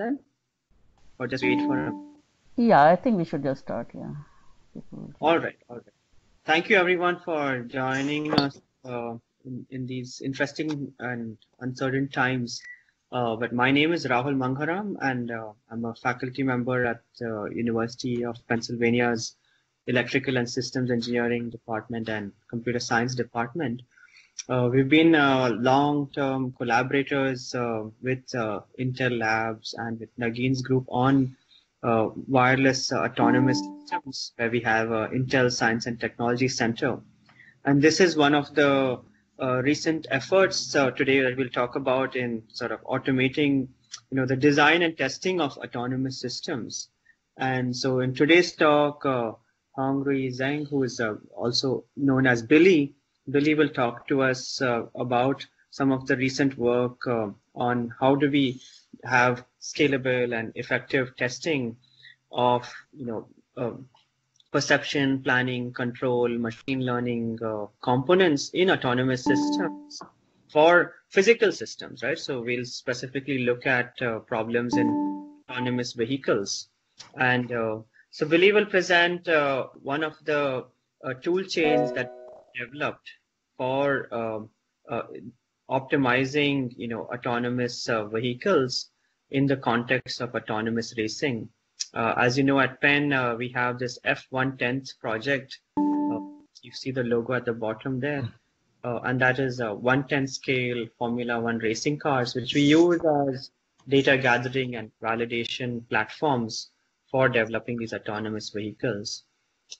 then? Or just wait for him? Yeah, I think we should just start. Yeah. All right. All right. Thank you, everyone, for joining us uh, in, in, these interesting and uncertain times. Uh, but my name is Rahul Mangharam, and uh, I'm a faculty member at the University of Pennsylvania's Electrical and Systems Engineering Department and Computer Science Department. Uh, we've been uh, long-term collaborators uh, with uh, Intel Labs and with Nageen's group on uh, wireless uh, autonomous systems, where we have Intel Science and Technology Center. And this is one of the recent efforts today that we'll talk about in sort of automating, you know, the design and testing of autonomous systems. And so in today's talk, Hongrui Zheng, who is also known as Billy, Billy will talk to us uh, about some of the recent work uh, on how do we have scalable and effective testing of you know uh, perception, planning, control, machine learning uh, components in autonomous systems for physical systems, right? So we'll specifically look at uh, problems in autonomous vehicles. And uh, so Billy will present one of the tool chains that developed for uh, uh, optimizing, you know, autonomous uh, vehicles in the context of autonomous racing. Uh, as you know, at Penn, uh, we have this F110th project. Uh, you see the logo at the bottom there. and that is a 110 scale Formula One racing cars, which we use as data gathering and validation platforms for developing these autonomous vehicles.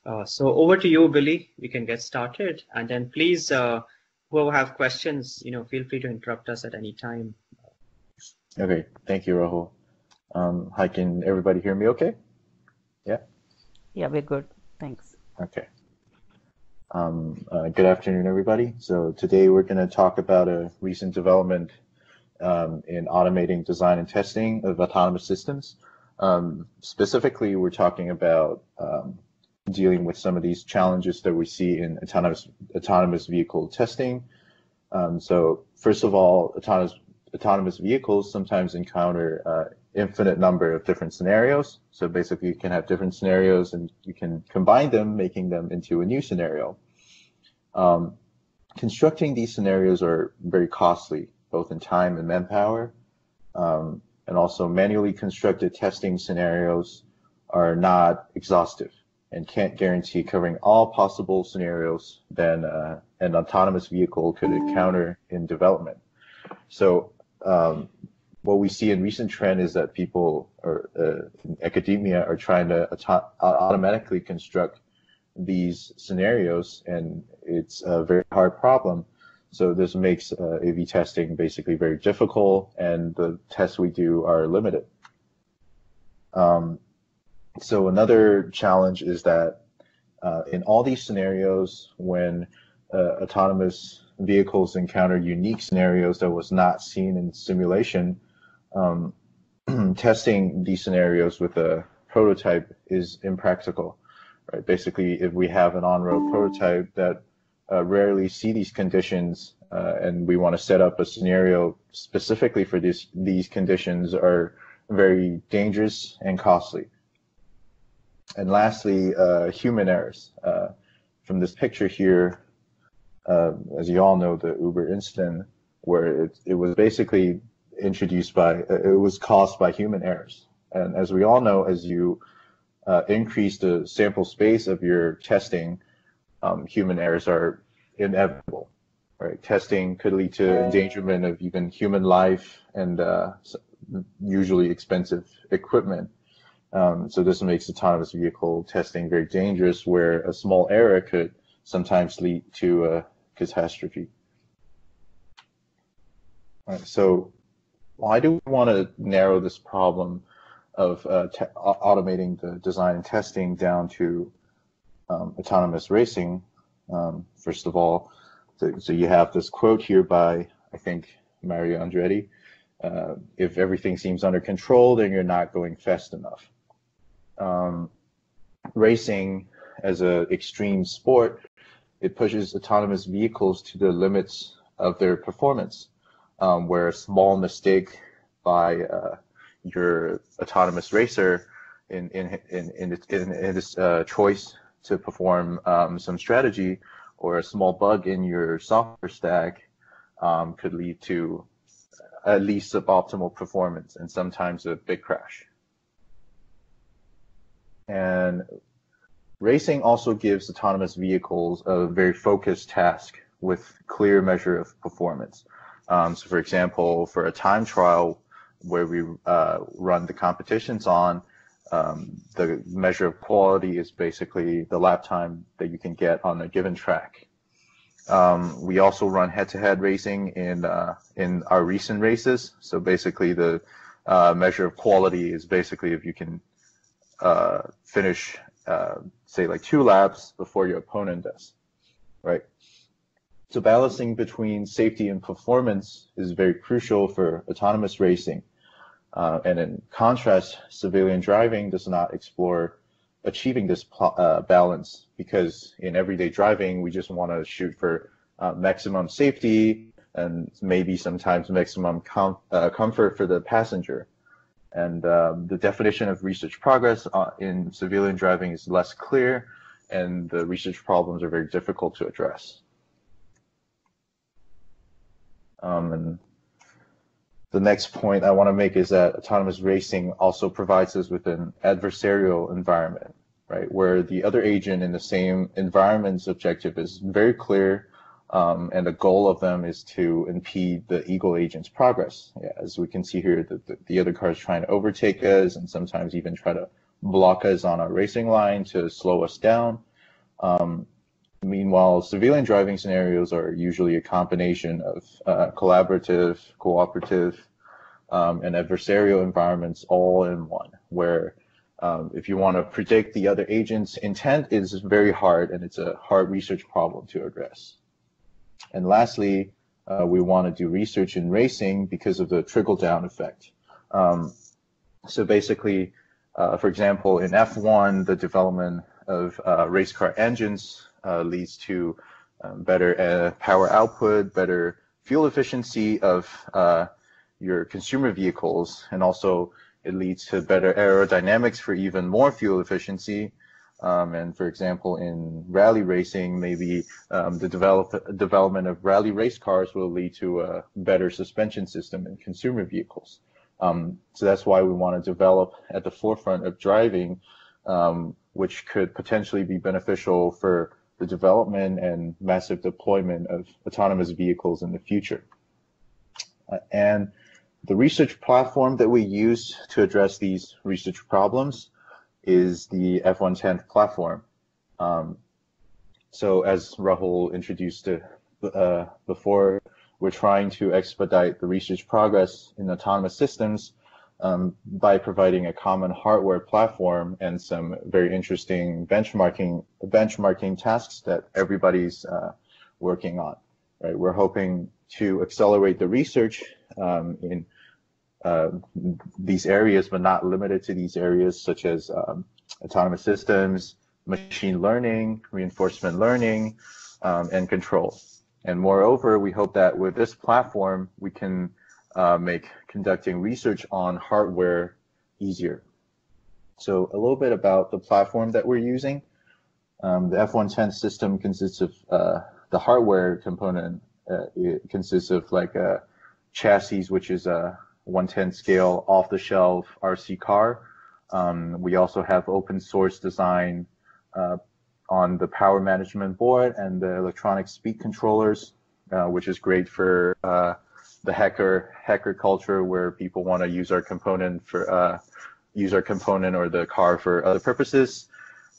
Uh, so over to you, Billy. We can get started, and then please, uh, whoever have questions, you know, feel free to interrupt us at any time. Okay, thank you, Rahul. Um, hi, can everybody hear me? Okay. Yeah. Yeah, we're good. Thanks. Okay. Um, uh, good afternoon, everybody. So today we're going to talk about a recent development um, in automating design and testing of autonomous systems. Um, specifically, we're talking about um, dealing with some of these challenges that we see in autonomous autonomous vehicle testing. Um, so first of all, autonomous autonomous vehicles sometimes encounter uh, infinite number of different scenarios. So basically, you can have different scenarios and you can combine them, making them into a new scenario. Um, constructing these scenarios are very costly, both in time and manpower. Um, and also manually constructed testing scenarios are not exhaustive and can't guarantee covering all possible scenarios that uh, an autonomous vehicle could encounter in development. So um, what we see in recent trend is that people or uh, in academia are trying to auto- automatically construct these scenarios, and it's a very hard problem. So this makes uh, AV testing basically very difficult, and the tests we do are limited. Um, so another challenge is that uh, in all these scenarios, when uh, autonomous vehicles encounter unique scenarios that was not seen in simulation, um, testing these scenarios with a prototype is impractical. Right? Basically, if we have an on-road prototype that uh, rarely see these conditions, uh, and we want to set up a scenario specifically for this, these conditions, are very dangerous and costly. And lastly, uh, human errors. Uh, from this picture here, uh, as you all know, the Uber incident, where it, it was basically introduced by, it was caused by human errors. And as we all know, as you uh, increase the sample space of your testing, um, human errors are inevitable. Right? Testing could lead to endangerment of even human life and uh, usually expensive equipment. Um, so this makes autonomous vehicle testing very dangerous, where a small error could sometimes lead to a catastrophe. Right, so why do we want to narrow this problem of uh, automating the design and testing down to um, autonomous racing? Um, first of all, so, so, you have this quote here by, I think, Mario Andretti. Uh, if everything seems under control, then you're not going fast enough um, racing as an extreme sport, it pushes autonomous vehicles to the limits of their performance, um, where a small mistake by uh, your autonomous racer in in in in, in, in this uh, choice to perform um, some strategy or a small bug in your software stack um, could lead to at least suboptimal performance and sometimes a big crash. And racing also gives autonomous vehicles a very focused task with clear measure of performance. Um, so for example, for a time trial where we uh, run the competitions on, um, the measure of quality is basically the lap time that you can get on a given track. Um, we also run head-to-head racing in uh, in our recent races. So basically, the uh, measure of quality is basically if you can uh, finish, uh, say, like two laps before your opponent does, right? So balancing between safety and performance is very crucial for autonomous racing. Uh, and in contrast, civilian driving does not explore achieving this uh, balance because in everyday driving, we just want to shoot for uh, maximum safety and maybe sometimes maximum com uh, comfort for the passenger. And um, the definition of research progress uh, in civilian driving is less clear, and the research problems are very difficult to address. Um, and the next point I want to make is that autonomous racing also provides us with an adversarial environment, right? Where the other agent in the same environment's objective is very clear, um, and the goal of them is to impede the ego agent's progress. Yeah, as we can see here, the, the, the other car is trying to overtake us and sometimes even try to block us on our racing line to slow us down. Um, Meanwhile, civilian driving scenarios are usually a combination of uh, collaborative, cooperative, um, and adversarial environments all in one, where um, if you want to predict the other agent's intent is very hard and it's a hard research problem to address. And lastly, uh, we want to do research in racing because of the trickle down effect. Um, so basically, uh, for example, in F1, the development of uh, race car engines uh, leads to um, better uh, power output, better fuel efficiency of uh, your consumer vehicles, and also it leads to better aerodynamics for even more fuel efficiency. Um, and for example, in rally racing, maybe um, the develop, development of rally race cars will lead to a better suspension system in consumer vehicles. Um, so that's why we want to develop at the forefront of driving, um, which could potentially be beneficial for the development and massive deployment of autonomous vehicles in the future. Uh, and the research platform that we use to address these research problems is the F110 platform. Um, so as Rahul introduced uh, before, we're trying to expedite the research progress in autonomous systems um, by providing a common hardware platform and some very interesting benchmarking benchmarking tasks that everybody's uh, working on. Right, we're hoping to accelerate the research um, in these areas, but not limited to these areas, such as um, autonomous systems, machine learning, reinforcement learning, um, and control. And moreover, we hope that with this platform, we can uh, make conducting research on hardware easier. So a little bit about the platform that we're using. Um, the F110 system consists of uh, the hardware component. Uh, it consists of like a chassis, which is a 110 scale off-the-shelf RC car. Um, we also have open source design uh, on the power management board and the electronic speed controllers, uh, which is great for uh, the hacker hacker culture where people want to use our component for uh, use our component or the car for other purposes.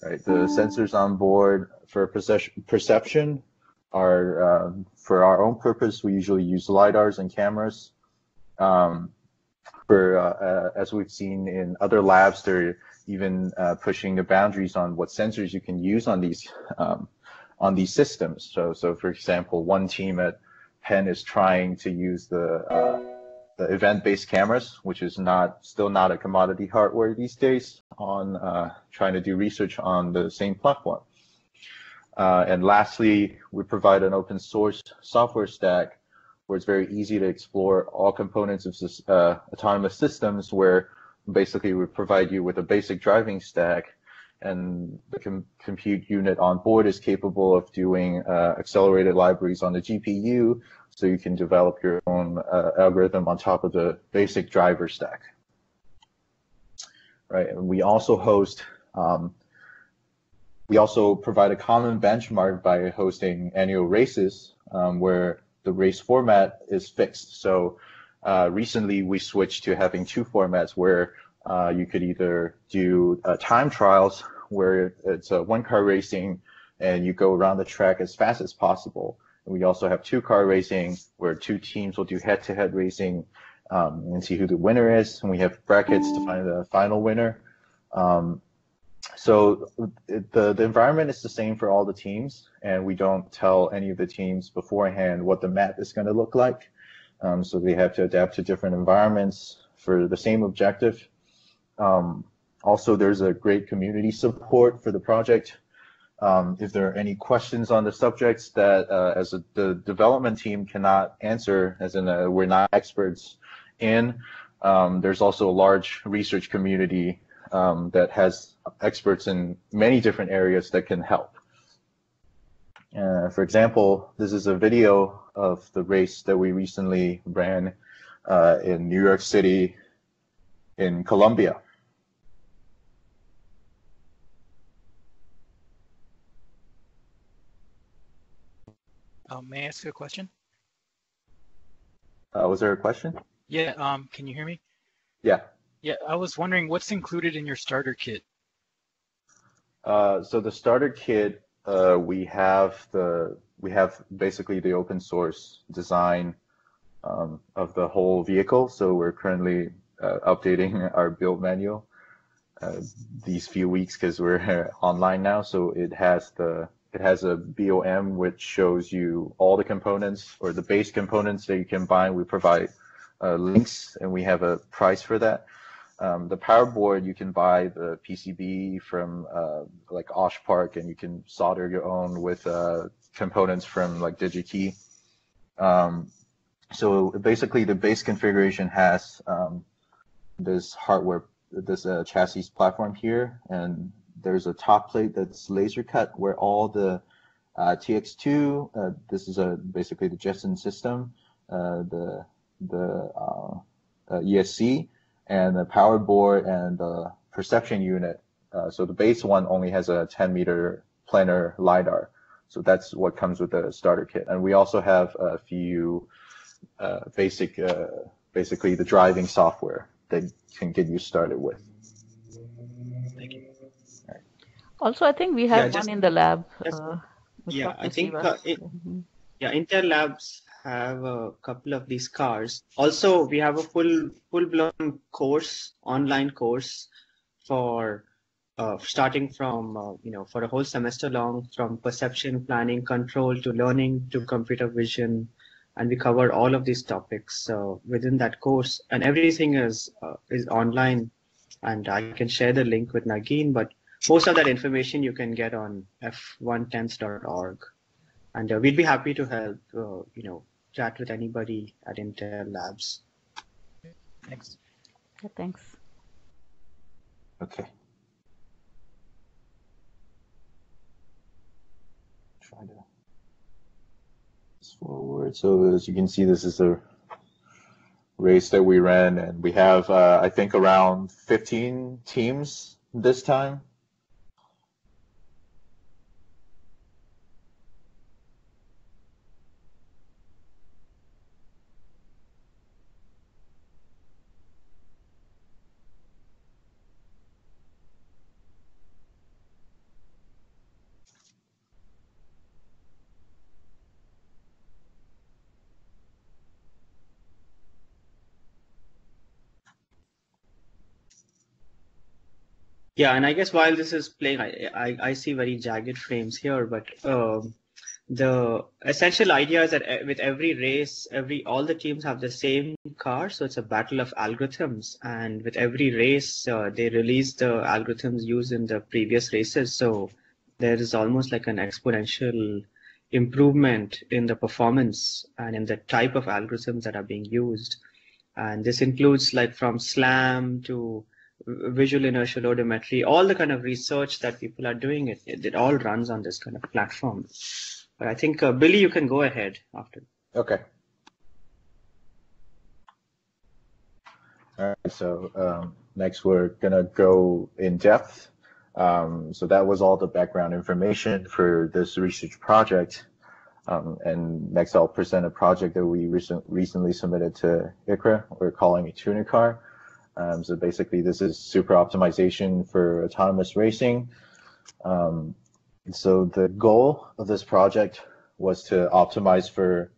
Right, the sensors on board for perception are um, for our own purpose. We usually use lidars and cameras. Um, for uh, uh, as we've seen in other labs, they're even uh, pushing the boundaries on what sensors you can use on these um, on these systems. So, so for example, one team at Penn is trying to use the, uh, the event-based cameras, which is not still not a commodity hardware these days, on uh, trying to do research on the same platform. Uh, and lastly, we provide an open source software stack where it's very easy to explore all components of uh, autonomous systems, where basically we provide you with a basic driving stack, and the com compute unit on board is capable of doing uh, accelerated libraries on the GPU, so you can develop your own uh, algorithm on top of the basic driver stack. Right, and we also host um, we also provide a common benchmark by hosting annual races um, where the race format is fixed. So uh, recently we switched to having two formats where uh, you could either do uh, time trials where it's a one car racing and you go around the track as fast as possible. And we also have two car racing where two teams will do head to head racing um, and see who the winner is. And we have brackets to find the final winner. Um, so the the environment is the same for all the teams, and we don't tell any of the teams beforehand what the map is going to look like. Um, so they have to adapt to different environments for the same objective. Um, also, there's a great community support for the project. Um, if there are any questions on the subjects that, uh, as a, the development team cannot answer, as in uh, we're not experts in, um, there's also a large research community um, that has experts in many different areas that can help. Uh, for example, this is a video of the race that we recently ran uh, in New York City in Columbia. Um, may I ask a question? Uh, was there a question? Yeah, um, can you hear me? Yeah. Yeah, I was wondering what's included in your starter kit? Uh, so the starter kit, uh, we have the we have basically the open source design um, of the whole vehicle. So we're currently uh, updating our build manual uh, these few weeks because we're online now. So it has the it has a BOM which shows you all the components or the base components that you can buy. We provide uh, links and we have a price for that. Um, the power board, you can buy the PCB from uh, like Osh Park and you can solder your own with uh, components from like DigiKey. Um, so basically the base configuration has um, this hardware, this uh, chassis platform here, and there's a top plate that's laser cut where all the uh, TX2, uh, this is a basically the Jetson system, uh, the the ESC, and the power board and the perception unit. Uh, so the base one only has a 10 meter planar LiDAR. So that's what comes with the starter kit. And we also have a few uh, basic, uh, basically the driving software that can get you started with. Thank you. Right. Also, I think we have yeah, just, one in the lab. Uh, yeah, I think uh, it, mm-hmm. yeah, Intel Labs have a couple of these cars. Also, we have a full full blown course, online course for uh, starting from uh, you know for a whole semester long, from perception, planning, control to learning to computer vision, and we cover all of these topics uh, within that course. And everything is uh, is online, and I can share the link with Nageen. But most of that information you can get on f1tenth.org and uh, we'd be happy to help uh, you know chat with anybody at Intel Labs. Thanks. Yeah, thanks. Okay. Try to forward. So as you can see, this is a race that we ran, and we have uh, I think around 15 teams this time. Yeah, and I guess while this is playing, I, I, I see very jagged frames here, but um, the essential idea is that with every race, every all the teams have the same car, so it's a battle of algorithms. And with every race, uh, they release the algorithms used in the previous races, so there is almost like an exponential improvement in the performance and in the type of algorithms that are being used. And this includes like from SLAM to visual inertial odometry, all the kind of research that people are doing, it, it all runs on this kind of platform. But I think, uh, Billy, you can go ahead after. Okay. All right, so um, next we're gonna go in depth. Um, so that was all the background information for this research project. Um, and next I'll present a project that we recent, recently submitted to ICRA. We're calling it TunerCar. Um, so basically this is super optimization for autonomous racing. Um, so the goal of this project was to optimize for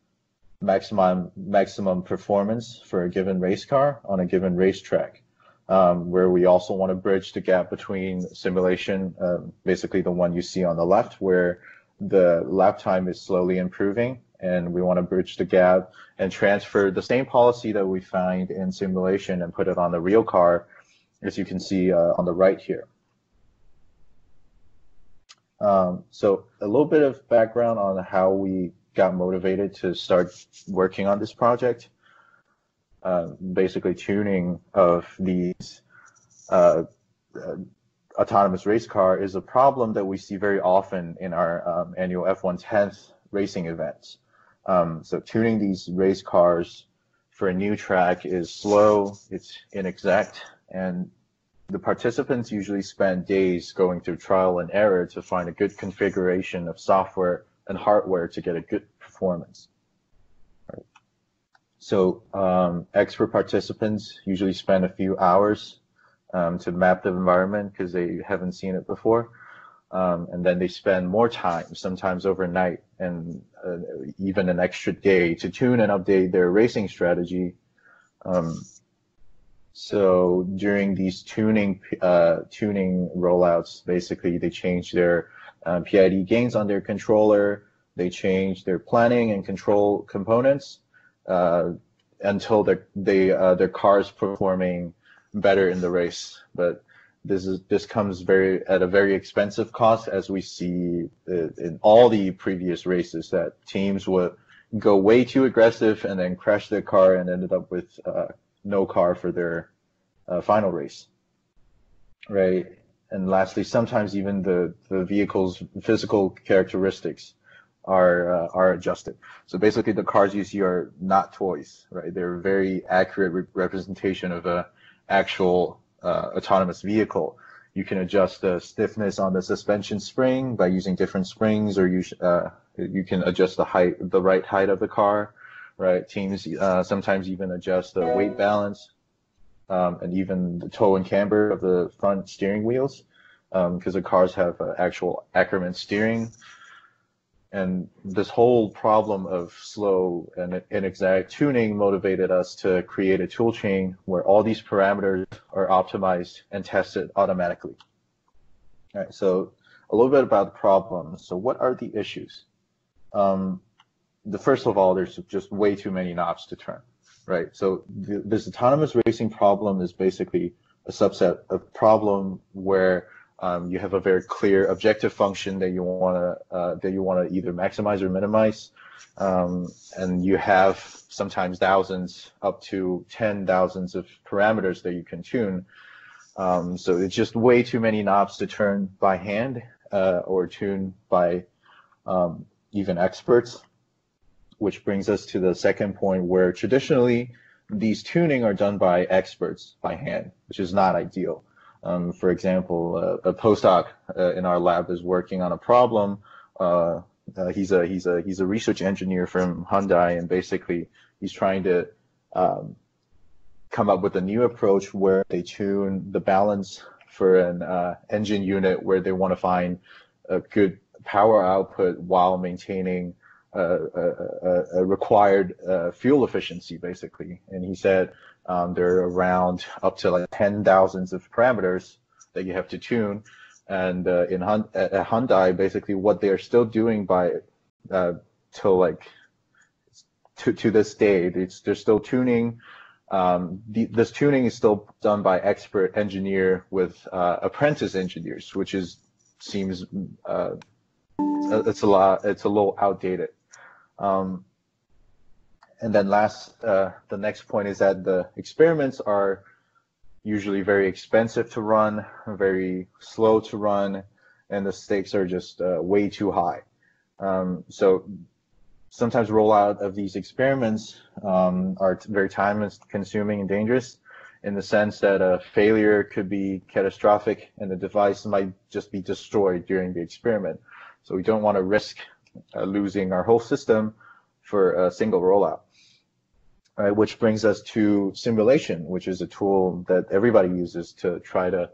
maximum maximum performance for a given race car on a given racetrack. Um, where we also want to bridge the gap between simulation, uh, basically the one you see on the left, where the lap time is slowly improving, and we want to bridge the gap and transfer the same policy that we find in simulation and put it on the real car, as you can see uh, on the right here. Um, so a little bit of background on how we got motivated to start working on this project. Uh, basically, tuning of these uh, uh, autonomous race car is a problem that we see very often in our um, annual F110th racing events. Um, so tuning these race cars for a new track is slow, it's inexact, and the participants usually spend days going through trial and error to find a good configuration of software and hardware to get a good performance. So um, expert participants usually spend a few hours um, to map the environment because they haven't seen it before. Um, and then they spend more time, sometimes overnight, and uh, even an extra day to tune and update their racing strategy. Um, so during these tuning uh, tuning rollouts, basically they change their uh, PID gains on their controller, they change their planning and control components uh, until their they uh, their cars performing better in the race. But this is this comes very at a very expensive cost, as we see in all the previous races that teams would go way too aggressive and then crash their car and ended up with uh, no car for their uh, final race, right? And lastly, sometimes even the the vehicle's physical characteristics are uh, are adjusted. So basically, the cars you see are not toys, right? They're a very accurate re representation of a actual uh, autonomous vehicle. You can adjust the stiffness on the suspension spring by using different springs, or you uh, you can adjust the height, the ride height of the car, right? Teams uh, sometimes even adjust the weight balance, um, and even the toe and camber of the front steering wheels, because um, the cars have uh, actual Ackermann steering and this whole problem of slow and inexact tuning motivated us to create a tool chain where all these parameters are optimized and tested automatically. All right, so a little bit about the problem. So what are the issues? Um, the first of all, there's just way too many knobs to turn, right? So th this autonomous racing problem is basically a subset of problem where um, you have a very clear objective function that you want to uh, that you want to either maximize or minimize, um, and you have sometimes thousands up to ten thousands of parameters that you can tune. Um, so it's just way too many knobs to turn by hand uh, or tune by um, even experts, which brings us to the second point where traditionally these tuning are done by experts by hand, which is not ideal. Um, for example, uh, a postdoc uh, in our lab is working on a problem. Uh, uh, he's a he's a he's a research engineer from Hyundai, and basically he's trying to um, come up with a new approach where they tune the balance for an uh, engine unit where they want to find a good power output while maintaining required uh, fuel efficiency, basically. And he said um, there are around up to like 10 thousands of parameters that you have to tune. And uh, in at Hyundai, basically what they are still doing by uh, till like to, to this day, it's, they're still tuning. Um, the, this tuning is still done by expert engineer with uh, apprentice engineers, which is seems uh, it's a lot, it's a little outdated. Um, and then last, uh, the next point is that the experiments are usually very expensive to run, very slow to run, and the stakes are just uh, way too high. Um, so sometimes rollout of these experiments um, are very time consuming and dangerous in the sense that a failure could be catastrophic and the device might just be destroyed during the experiment. So we don't want to risk losing our whole system for a single rollout. Right, which brings us to simulation, which is a tool that everybody uses to try to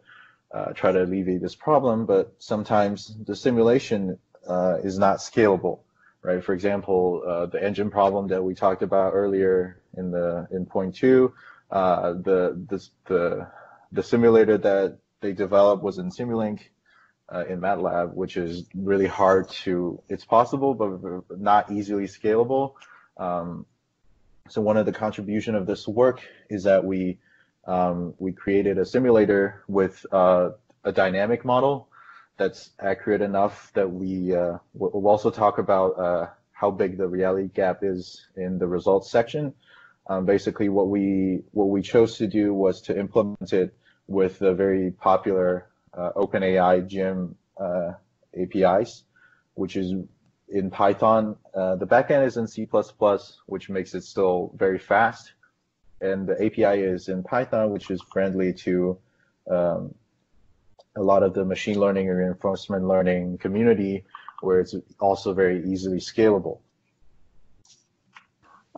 uh, try to alleviate this problem. But sometimes the simulation uh, is not scalable, right? For example, uh, the engine problem that we talked about earlier in the in point two, uh, the, the the the simulator that they developed was in Simulink uh, in MATLAB, which is really hard to. It's possible, but not easily scalable. Um, so one of the contribution of this work is that we um, we created a simulator with uh, a dynamic model that's accurate enough that we uh, we'll also talk about uh, how big the reality gap is in the results section. Um, basically, what we what we chose to do was to implement it with the very popular uh, OpenAI GYM uh, APIs, which is in Python. Uh, the backend is in C++, which makes it still very fast. And the API is in Python, which is friendly to um, a lot of the machine learning or reinforcement learning community, where it's also very easily scalable.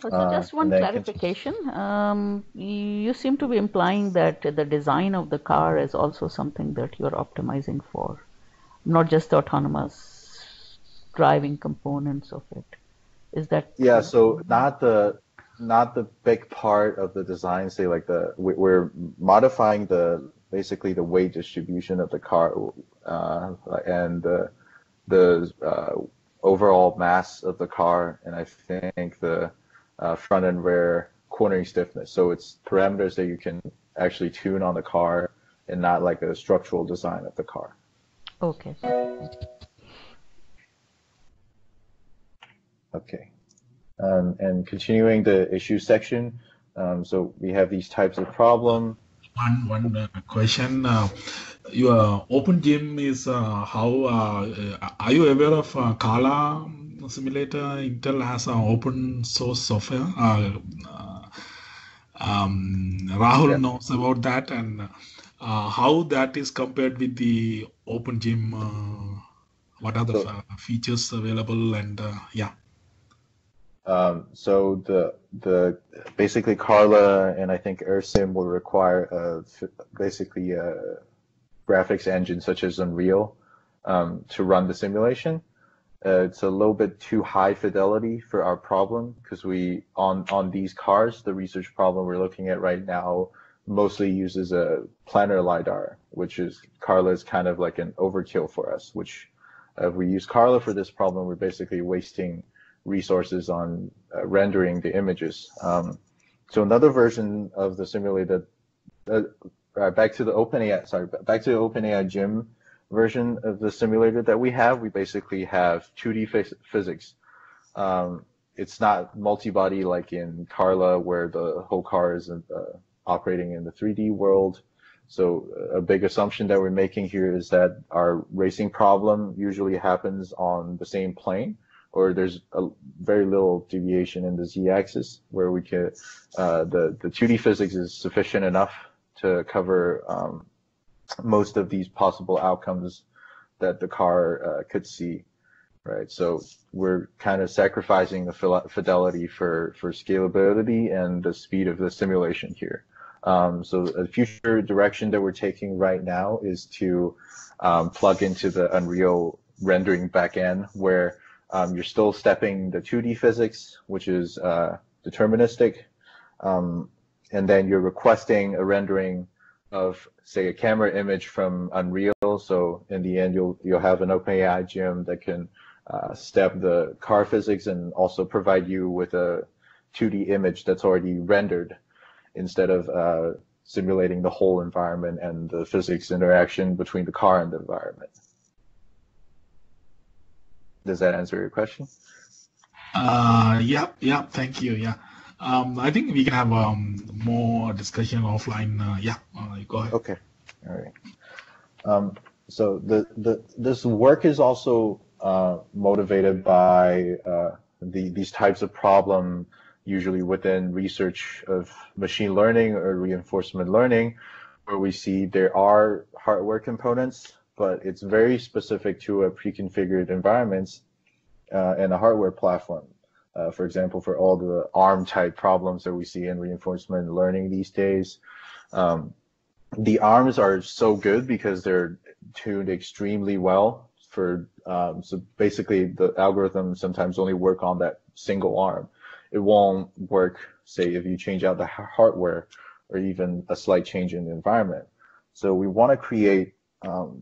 So just one clarification. Um, you seem to be implying that the design of the car is also something that you're optimizing for, not just the autonomous driving components of it. Is that yeah? True? So not the not the big part of the design. Say like the we're modifying the basically the weight distribution of the car uh, and the the uh, overall mass of the car, and I think the uh, front and rear cornering stiffness. So it's parameters that you can actually tune on the car and not like a structural design of the car. Okay. Okay. Um, and continuing the issue section, um, so we have these types of problem. One one uh, question. Uh, your OpenGym is uh, how uh, are you aware of uh, Carla simulator? Intel has an open source software. Uh, um, Rahul yeah. knows about that and how that is compared with the OpenGym. what are the so, features available and yeah. Um, so the the basically Carla and I think AirSim will require a, basically a graphics engine such as Unreal um, to run the simulation. Uh, it's a little bit too high fidelity for our problem because we on on these cars the research problem we're looking at right now mostly uses a planar lidar, which is Carla is kind of like an overkill for us. Which uh, if we use Carla for this problem, we're basically wasting resources on uh, rendering the images. Um, so another version of the simulated, uh, back to the OpenAI, sorry, back to the OpenAI GYM version of the simulator that we have, we basically have 2D phys physics. Um, it's not multi-body like in Carla where the whole car is uh, operating in the 3D world. So a big assumption that we're making here is that our racing problem usually happens on the same plane or there's a very little deviation in the z-axis where we can uh, the the 2D physics is sufficient enough to cover um, most of these possible outcomes that the car uh, could see, right? So we're kind of sacrificing the fidelity for for scalability and the speed of the simulation here. Um, so a future direction that we're taking right now is to um, plug into the Unreal rendering backend where um, you're still stepping the 2D physics, which is uh, deterministic, um, and then you're requesting a rendering of, say, a camera image from Unreal. So in the end, you'll you'll have an OpenAI GYM that can uh, step the car physics and also provide you with a 2D image that's already rendered instead of uh, simulating the whole environment and the physics interaction between the car and the environment. Does that answer your question? Uh, yep, yeah, thank you. Yeah. Um, I think we can have um, more discussion offline. Uh, yeah, uh, go ahead. Okay. All right. Um, so the, the this work is also uh, motivated by uh, the these types of problem usually within research of machine learning or reinforcement learning where we see there are hardware components but it's very specific to a pre-configured environments uh, and a hardware platform uh, for example, for all the ARM type problems that we see in reinforcement learning these days, um, the arms are so good because they're tuned extremely well for um, so basically the algorithm sometimes only work on that single arm. It won't work say if you change out the hardware or even a slight change in the environment. So we want to create um,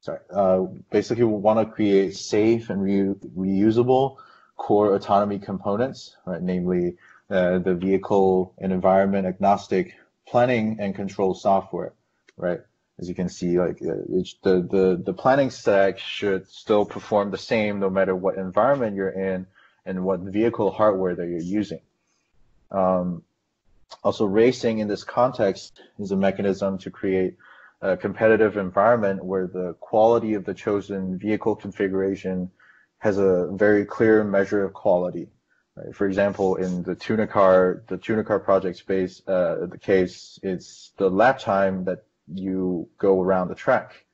sorry uh, basically we want to create safe and re reusable core autonomy components right namely uh, the vehicle and environment agnostic planning and control software, right? As you can see, like uh, the, the, the planning stack should still perform the same no matter what environment you're in and what vehicle hardware that you're using. Um, also, racing in this context is a mechanism to create a competitive environment where the quality of the chosen vehicle configuration has a very clear measure of quality Right? For example, in the tuner car, the tuner car project space, uh, the case, it's the lap time that you go around the track.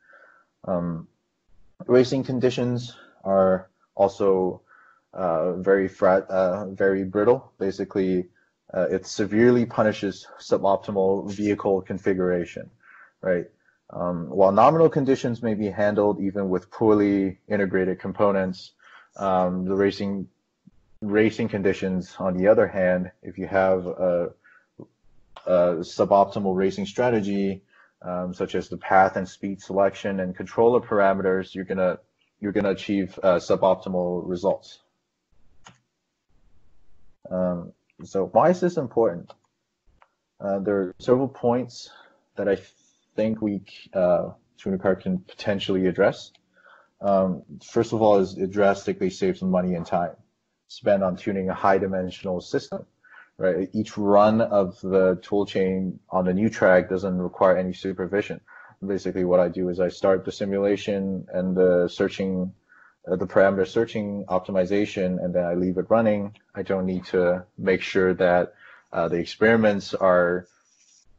Um, racing conditions are also uh, very frat, uh, very brittle. Basically, uh, it severely punishes suboptimal vehicle configuration, right? Um, while nominal conditions may be handled even with poorly integrated components, um, the racing racing conditions, on the other hand, if you have a, a suboptimal racing strategy, um, such as the path and speed selection and controller parameters, you're gonna you're gonna achieve uh, suboptimal results. Um, so why is this important? Uh, there are several points that I think we uh, TunerCar can potentially address. Um, first of all, is it drastically saves money and time spent on tuning a high dimensional system, right? Each run of the toolchain on the new track doesn't require any supervision. Basically, what I do is I start the simulation and the searching, uh, the parameter searching optimization, and then I leave it running. I don't need to make sure that uh, the experiments are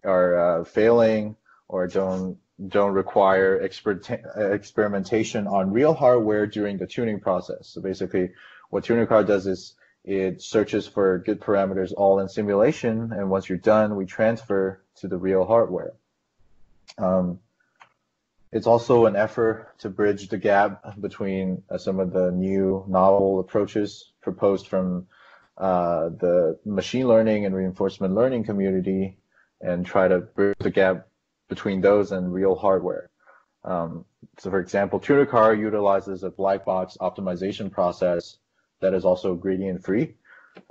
are uh, failing or don't don't require experimentation on real hardware during the tuning process. So basically, what TunerCar does is it searches for good parameters all in simulation, and once you're done, we transfer to the real hardware. Um, it's also an effort to bridge the gap between uh, some of the new novel approaches proposed from uh, the machine learning and reinforcement learning community and try to bridge the gap between those and real hardware. Um, so for example, TunerCar utilizes a black box optimization process that is also gradient free.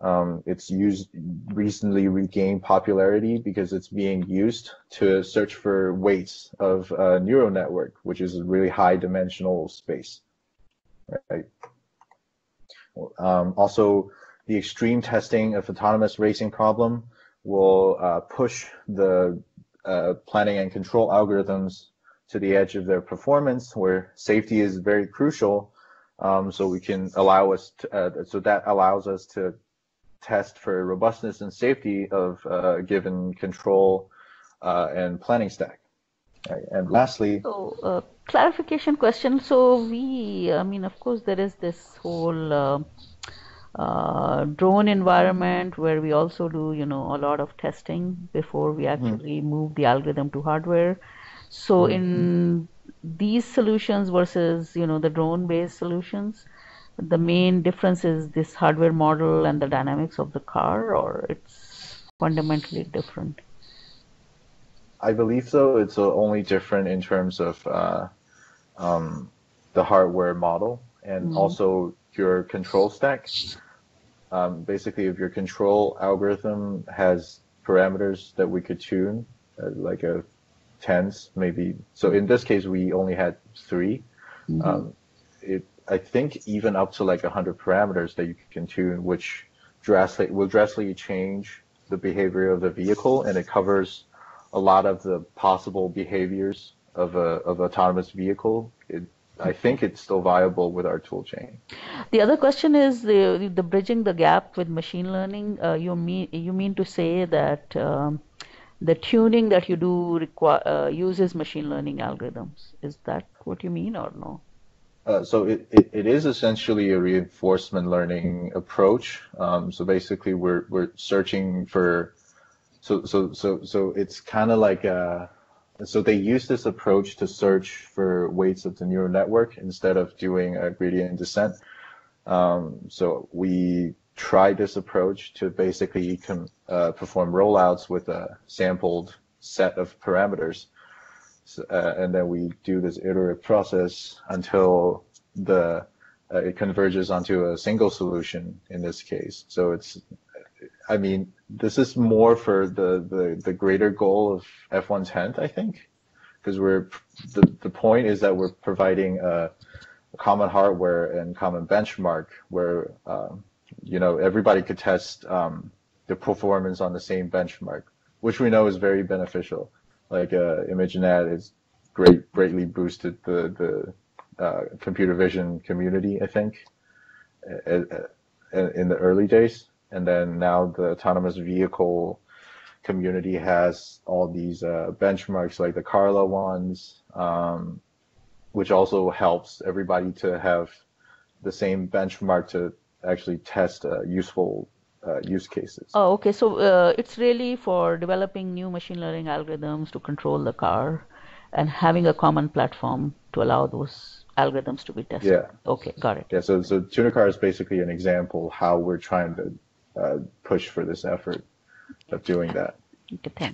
Um, it's used recently regained popularity because it's being used to search for weights of a neural network, which is a really high dimensional space. Right. Um, also, the extreme testing of autonomous racing problem will uh, push the uh, planning and control algorithms to the edge of their performance, where safety is very crucial um, so we can allow us to, uh, so that allows us to test for robustness and safety of a given control uh, and planning stack. And lastly, so uh, clarification question. So we, I mean, of course, there is this whole uh, drone environment where we also do, you know, a lot of testing before we mm-hmm. actually mm-hmm. move the algorithm to hardware. So mm-hmm. in these solutions versus you know the drone based solutions the main difference is this hardware model and the dynamics of the car or it's fundamentally different i believe so it's only different in terms of uh, um, the hardware model and mm-hmm. also your control stack um, basically if your control algorithm has parameters that we could tune uh, like a tens maybe. So in this case, we only had 3 mm-hmm. um, it I think even up to like 100 parameters that you can tune, which drastically will drastically change the behavior of the vehicle, and it covers a lot of the possible behaviors of a of autonomous vehicle. It, I think it's still viable with our tool chain. The other question is the, the bridging the gap with machine learning. Uh, you mean you mean to say that um, the tuning that you do require uh, uses machine learning algorithms? Is that what you mean or no? Uh, so it, it, it is essentially a reinforcement learning approach. Um, so basically, we're we're searching for so so so so it's kind of like a so they use this approach to search for weights of the neural network instead of doing a gradient descent. Um, so we tried this approach to basically uh, perform rollouts with a sampled set of parameters. So, uh, and then we do this iterative process until the uh, it converges onto a single solution in this case. So it's, I mean, this is more for the, the, the greater goal of F110, I think, because we're the, the point is that we're providing a, a common hardware and common benchmark where um, you know everybody could test um, the performance on the same benchmark, which we know is very beneficial. Like uh, ImageNet is great, greatly boosted the the uh, computer vision community, I think, in the early days and then now the autonomous vehicle community has all these uh, benchmarks like the Carla ones, um, which also helps everybody to have the same benchmark to actually test uh, useful uh, use cases. Oh, okay. So uh, it's really for developing new machine learning algorithms to control the car and having a common platform to allow those algorithms to be tested. Yeah. Okay, got it. Yeah. So so TunerCar is basically an example how we're trying to uh, push for this effort of doing that.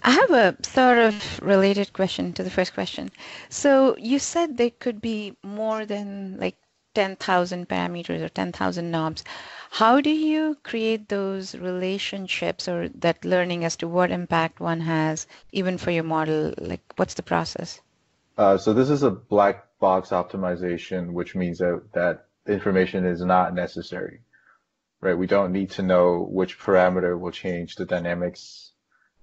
I have a sort of related question to the first question. So you said there could be more than like 10,000 parameters or 10,000 knobs. How do you create those relationships or that learning as to what impact one has, even for your model? Like, what's the process? Uh, so this is a black box optimization, which means that that information is not necessary right? We don't need to know which parameter will change the dynamics,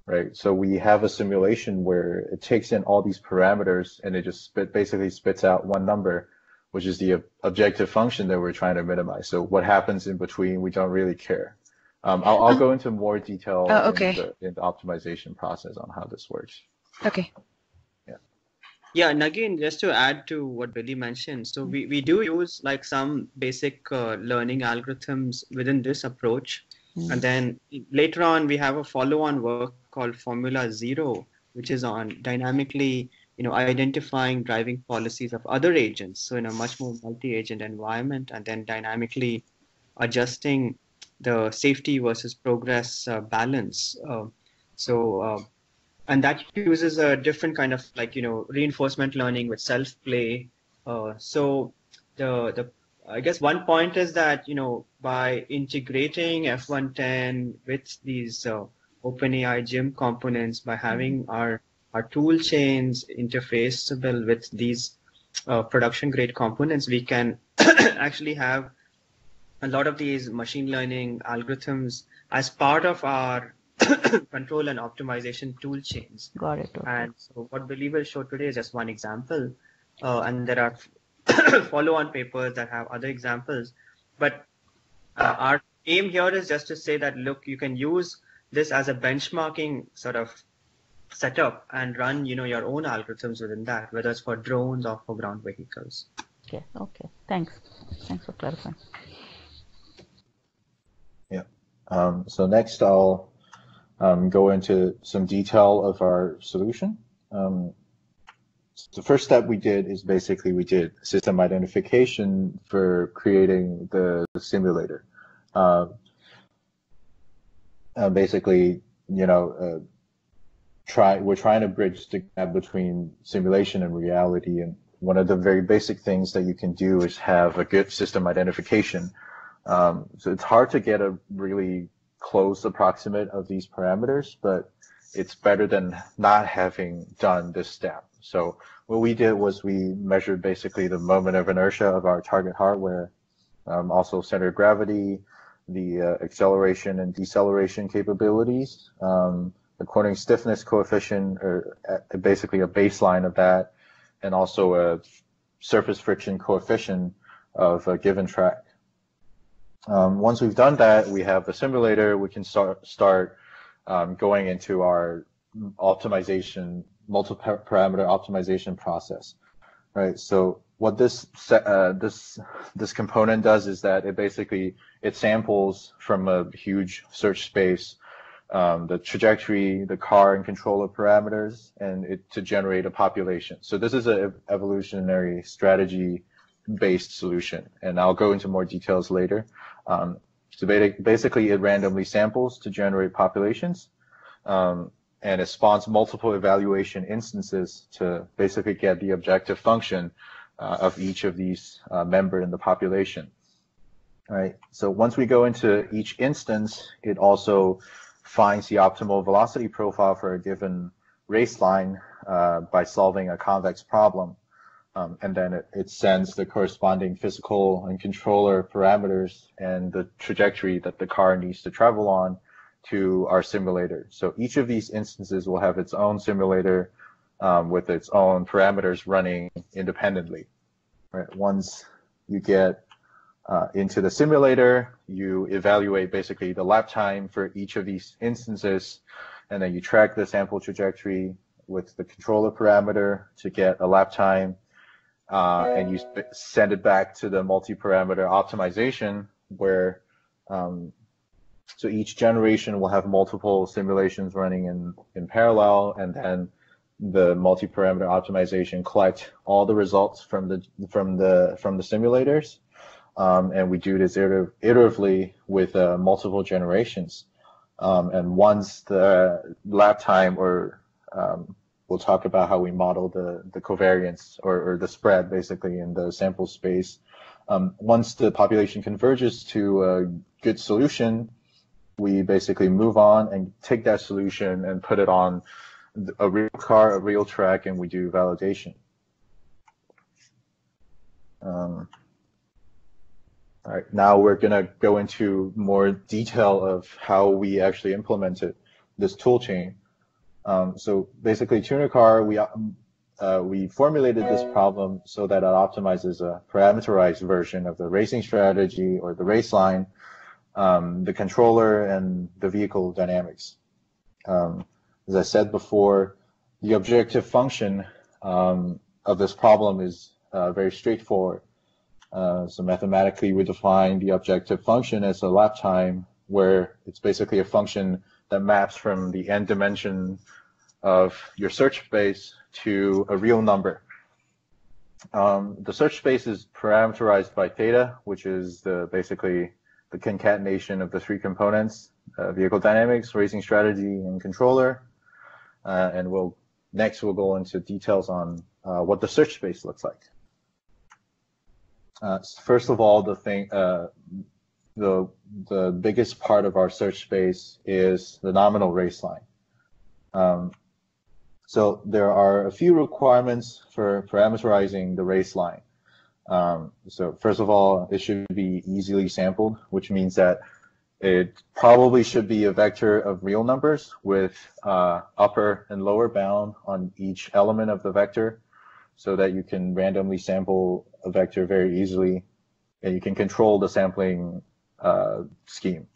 right? So we have a simulation where it takes in all these parameters and it just spit, basically spits out one number, which is the objective function that we're trying to minimize. So what happens in between, we don't really care. Um, I'll, I'll, go into more detail oh, okay. in, the, in the optimization process on how this works. Okay. Yeah, and again, just to add to what Billy mentioned, so we, we do use like some basic uh, learning algorithms within this approach. Mm. And then later on, we have a follow on work called Formula Zero, which is on dynamically you know, identifying driving policies of other agents. So in a much more multi-agent environment, and then dynamically adjusting the safety versus progress uh, balance. Uh, so uh, and that uses a different kind of like you know reinforcement learning with self play uh, so the the i guess one point is that you know by integrating f110 with these uh, openai gym components by having mm-hmm. our our tool chains interfaceable with these uh, production grade components we can actually have a lot of these machine learning algorithms as part of our control and optimization tool chains. Got it. Okay. And so what Billy will show today is just one example. Uh, and there are follow-on papers that have other examples. But uh, our aim here is just to say that, look, you can use this as a benchmarking sort of setup and run, you know, your own algorithms within that, whether it's for drones or for ground vehicles. Okay. Okay. Thanks. Thanks for clarifying. Yeah. Um, so next I'll um, go into some detail of our solution. Um, the first step we did is basically we did system identification for creating the, simulator. Uh, uh, basically, you know, uh, try we're trying to bridge the gap between simulation and reality. And one of the very basic things that you can do is have a good system identification. Um, so it's hard to get a really close approximate of these parameters, but it's better than not having done this step. So what we did was we measured basically the moment of inertia of our target hardware, um, also center of gravity, the uh, acceleration and deceleration capabilities, um, the cornering stiffness coefficient, or uh, basically a baseline of that, and also a surface friction coefficient of a given track. Um, once we've done that, we have the simulator. We can start start um, going into our optimization, multi-parameter optimization process, right? So what this uh, this this component does is that it basically it samples from a huge search space um, the trajectory, the car and controller parameters, and it to generate a population. So this is an evolutionary strategy based solution, and I'll go into more details later. Um, so basically, it randomly samples to generate populations, um, and it spawns multiple evaluation instances to basically get the objective function uh, of each of these uh, member in the population. Right. So once we go into each instance, it also finds the optimal velocity profile for a given race line uh, by solving a convex problem. Um, and then it, it, sends the corresponding physical and controller parameters and the trajectory that the car needs to travel on to our simulator. So each of these instances will have its own simulator um, with its own parameters running independently. Right? Once you get uh, into the simulator, you evaluate basically the lap time for each of these instances, and then you track the sample trajectory with the controller parameter to get a lap time, uh, and you send it back to the multi-parameter optimization where um, so each generation will have multiple simulations running in, in parallel, and then the multi-parameter optimization collect all the results from the from the from the simulators, um, and we do this iterative, iteratively with uh, multiple generations. Um, and once the lap time, or um, we'll talk about how we model the the covariance or, or the spread basically in the sample space. Um, once the population converges to a good solution, we basically move on and take that solution and put it on a real car, a real track, and we do validation. Um, all right, now we're going to go into more detail of how we actually implemented this tool chain. Um, so basically, tuner car, we uh, we formulated this problem so that it optimizes a parameterized version of the racing strategy or the race line um, the controller and the vehicle dynamics. Um, as I said before, the objective function um, of this problem is uh, very straightforward. Uh, so mathematically, we define the objective function as a lap time, where it's basically a function that maps from the n dimension of your search space to a real number. Um, the search space is parameterized by theta, which is the basically the concatenation of the three components, uh, vehicle dynamics, racing strategy, and controller. Uh, and we'll next we'll go into details on uh, what the search space looks like. Uh, first of all, the thing, uh, the the biggest part of our search space is the nominal race line. Um, so there are a few requirements for parameterizing the race line. Um, so first of all, it should be easily sampled, which means that it probably should be a vector of real numbers with uh, upper and lower bound on each element of the vector so that you can randomly sample a vector very easily and you can control the sampling uh, scheme.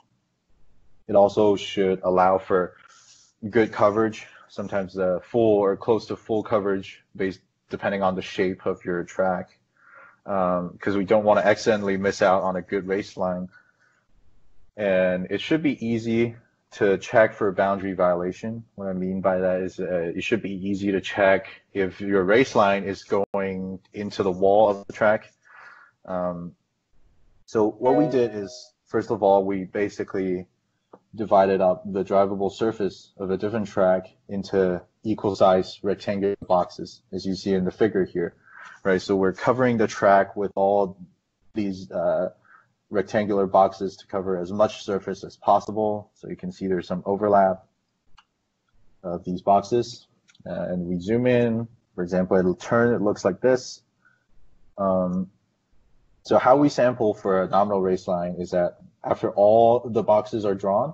It also should allow for good coverage, sometimes the full or close to full coverage based depending on the shape of your track because um, we don't want to accidentally miss out on a good race line. And it should be easy to check for boundary violation. What I mean by that is uh, it should be easy to check if your race line is going into the wall of the track. Um, so what we did is, first of all, we basically divided up the drivable surface of a different track into equal size rectangular boxes, as you see in the figure here right? So we're covering the track with all these uh, rectangular boxes to cover as much surface as possible. So you can see there's some overlap. of these boxes. Uh, and we zoom in, for example, it'll turn, it looks like this. Um, so how we sample for a nominal race line is that after all the boxes are drawn,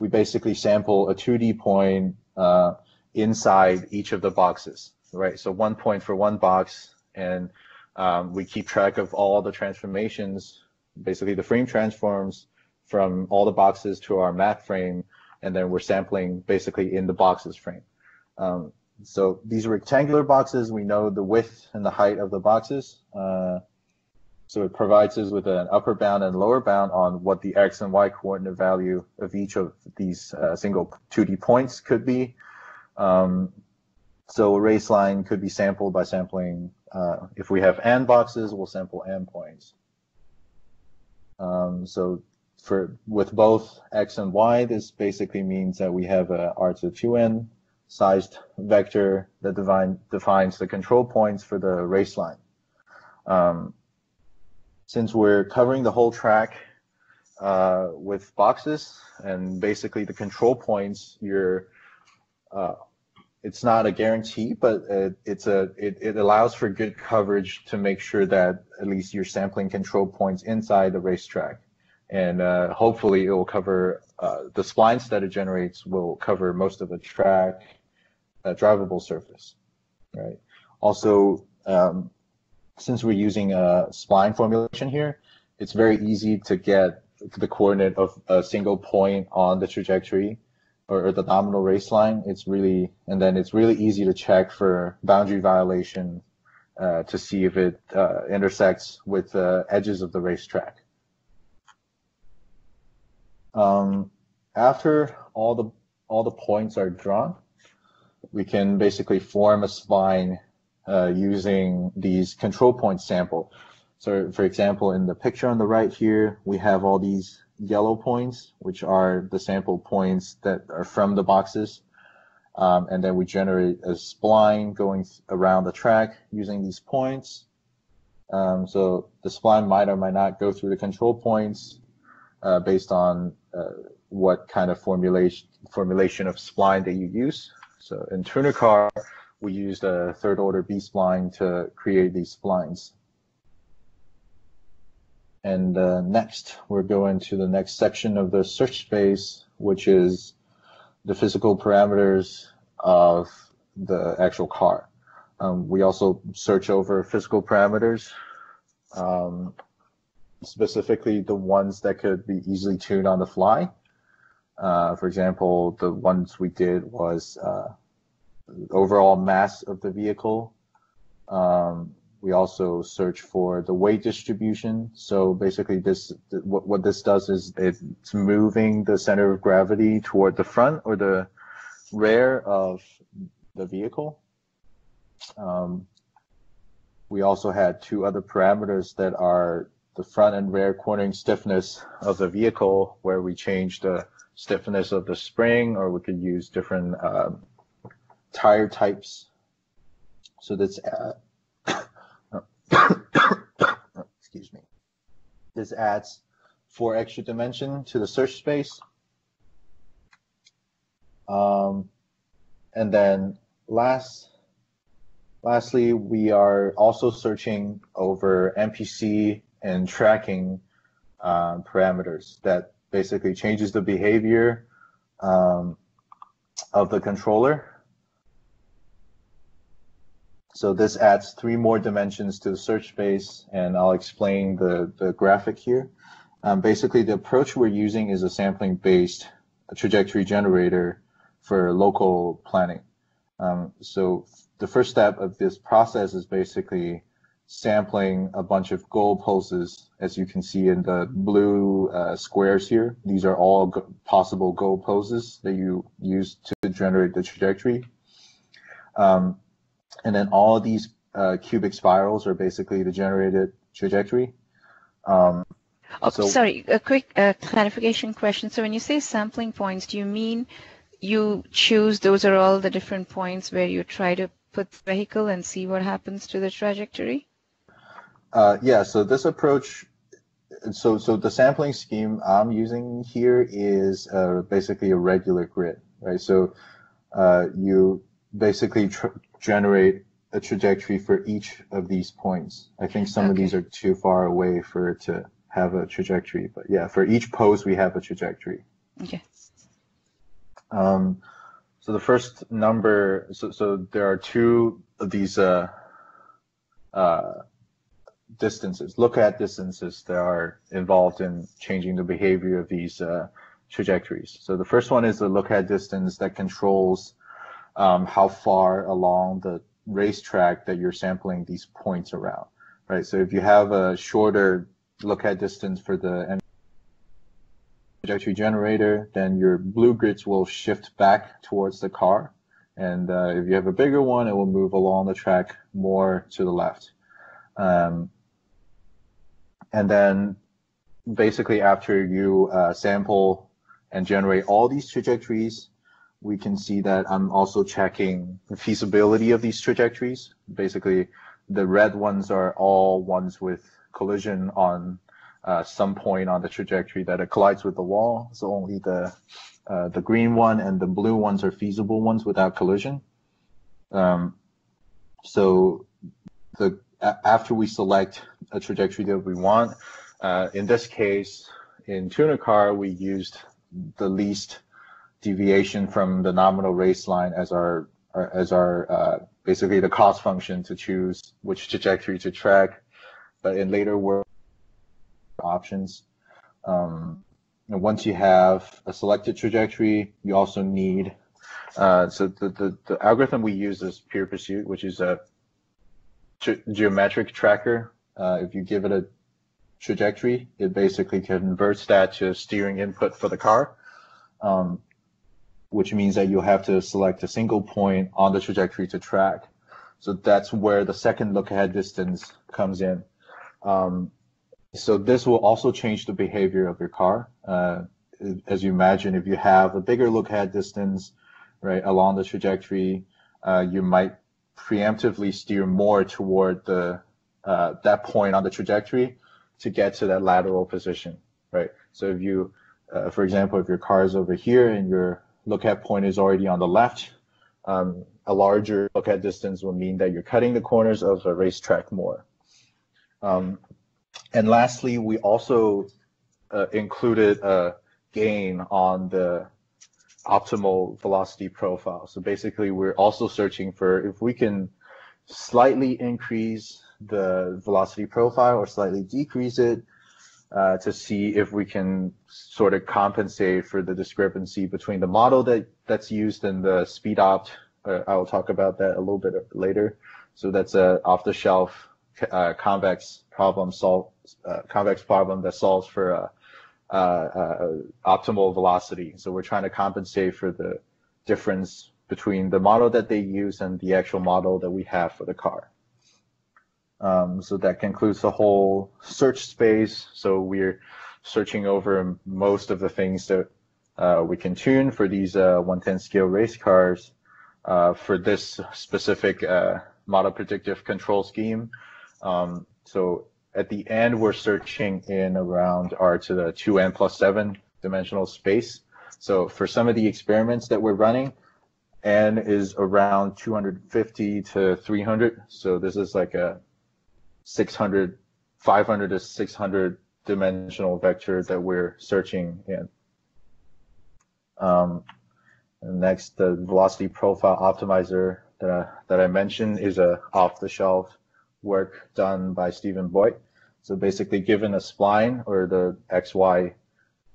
we basically sample a 2D point uh, inside each of the boxes, right? So one point for one box, and um, we keep track of all the transformations, basically the frame transforms from all the boxes to our map frame, and then we're sampling basically in the boxes frame. Um, so these rectangular boxes, we know the width and the height of the boxes. Uh, so it provides us with an upper bound and lower bound on what the x and y coordinate value of each of these uh, single 2D points could be. Um, so a race line could be sampled by sampling, uh, if we have n boxes, we'll sample n points. Um, so for with both x and y, this basically means that we have a r to the 2n sized vector that define, defines the control points for the race line. Um, since we're covering the whole track uh, with boxes and basically the control points, you're uh, it's not a guarantee, but it, it's a it, it allows for good coverage to make sure that at least you're sampling control points inside the racetrack, and uh, hopefully it will cover uh, the splines that it generates will cover most of the track uh, drivable surface, right? Also, um, since we're using a spline formulation here, it's very easy to get the coordinate of a single point on the trajectory or, or the nominal race line. It's really, and then it's really easy to check for boundary violation uh, to see if it uh, intersects with the edges of the racetrack. Um, after all the all the points are drawn, we can basically form a spline uh, using these control point sample. So for example, in the picture on the right here, we have all these yellow points, which are the sample points that are from the boxes. Um, and then we generate a spline going around the track using these points. Um, so the spline might or might not go through the control points uh, based on uh, what kind of formulation formulation of spline that you use. So in TunerCar, we used a third order B-spline to create these splines. And uh, next, we're going to the next section of the search space, which is the physical parameters of the actual car. Um, we also search over physical parameters, um, specifically the ones that could be easily tuned on the fly. Uh, for example, the ones we did was uh, overall mass of the vehicle. Um, we also search for the weight distribution. So basically, this what, what this does is it's moving the center of gravity toward the front or the rear of the vehicle. Um, we also had two other parameters that are the front and rear cornering stiffness of the vehicle, where we change the stiffness of the spring, or we could use different um, tire types. So that's, uh, excuse me. This adds four extra dimension to the search space. Um, and then last, lastly, we are also searching over MPC and tracking uh, parameters that basically changes the behavior um, of the controller. So this adds three more dimensions to the search space, and I'll explain the, the graphic here. Um, basically, the approach we're using is a sampling-based trajectory generator for local planning. Um, so the first step of this process is basically sampling a bunch of goal poses, as you can see in the blue uh, squares here. These are all possible goal poses that you use to generate the trajectory. Um, and then all of these uh, cubic spirals are basically the generated trajectory. Um, oh, so sorry, a quick uh, clarification question. So when you say sampling points, do you mean you choose those are all the different points where you try to put the vehicle and see what happens to the trajectory? Uh, yeah, so this approach, so so the sampling scheme I'm using here is uh, basically a regular grid, right? So uh, you basically tr- generate a trajectory for each of these points. I think some okay. of these are too far away for it to have a trajectory, but yeah, for each pose we have a trajectory. Okay. Um, so the first number, so, so there are two of these uh, uh, distances, look ahead distances that are involved in changing the behavior of these uh, trajectories. So the first one is the look ahead distance that controls um, how far along the racetrack that you're sampling these points around, right? So if you have a shorter look ahead distance for the trajectory generator, then your blue grids will shift back towards the car. And uh, if you have a bigger one, it will move along the track more to the left. Um, and then basically after you uh, sample and generate all these trajectories, we can see that I'm also checking the feasibility of these trajectories. Basically, the red ones are all ones with collision on uh, some point on the trajectory that it collides with the wall. So only the uh, the green one and the blue ones are feasible ones without collision. Um, so the after we select a trajectory that we want, uh, in this case, in tuner car, we used the least deviation from the nominal race line as our, as our uh, basically the cost function to choose which trajectory to track. But in later work options, um, once you have a selected trajectory, you also need uh, so the, the, the algorithm we use is pure pursuit, which is a ge- geometric tracker. Uh, if you give it a trajectory, it basically converts that to steering input for the car. Um, which means that you have to select a single point on the trajectory to track. So that's where the second look ahead distance comes in. Um, so this will also change the behavior of your car. Uh, as you imagine, if you have a bigger look ahead distance, right, along the trajectory, uh, you might preemptively steer more toward the uh, that point on the trajectory to get to that lateral position, right? So if you, uh, for example, if your car is over here and you're look ahead point is already on the left. Um, a larger look ahead distance will mean that you're cutting the corners of a racetrack more. Um, and lastly, we also uh, included a gain on the optimal velocity profile. So basically, we're also searching for if we can slightly increase the velocity profile or slightly decrease it, uh, to see if we can sort of compensate for the discrepancy between the model that that's used and the speed opt. Uh, I will talk about that a little bit later. So that's a off-the-shelf uh, convex problem solve uh, convex problem that solves for uh, uh, optimal velocity. So we're trying to compensate for the difference between the model that they use and the actual model that we have for the car. Um, so that concludes the whole search space. So we're searching over most of the things that uh, we can tune for these uh, 110 scale race cars uh, for this specific uh, model predictive control scheme. Um, so at the end, we're searching in around R to the 2n plus 7 dimensional space. So for some of the experiments that we're running, n is around 250 to 300. So this is like a 600, 500 to 600 dimensional vector that we're searching in. Um, next, the velocity profile optimizer that I, that I mentioned is a off-the-shelf work done by Stephen Boyd. So basically, given a spline or the XY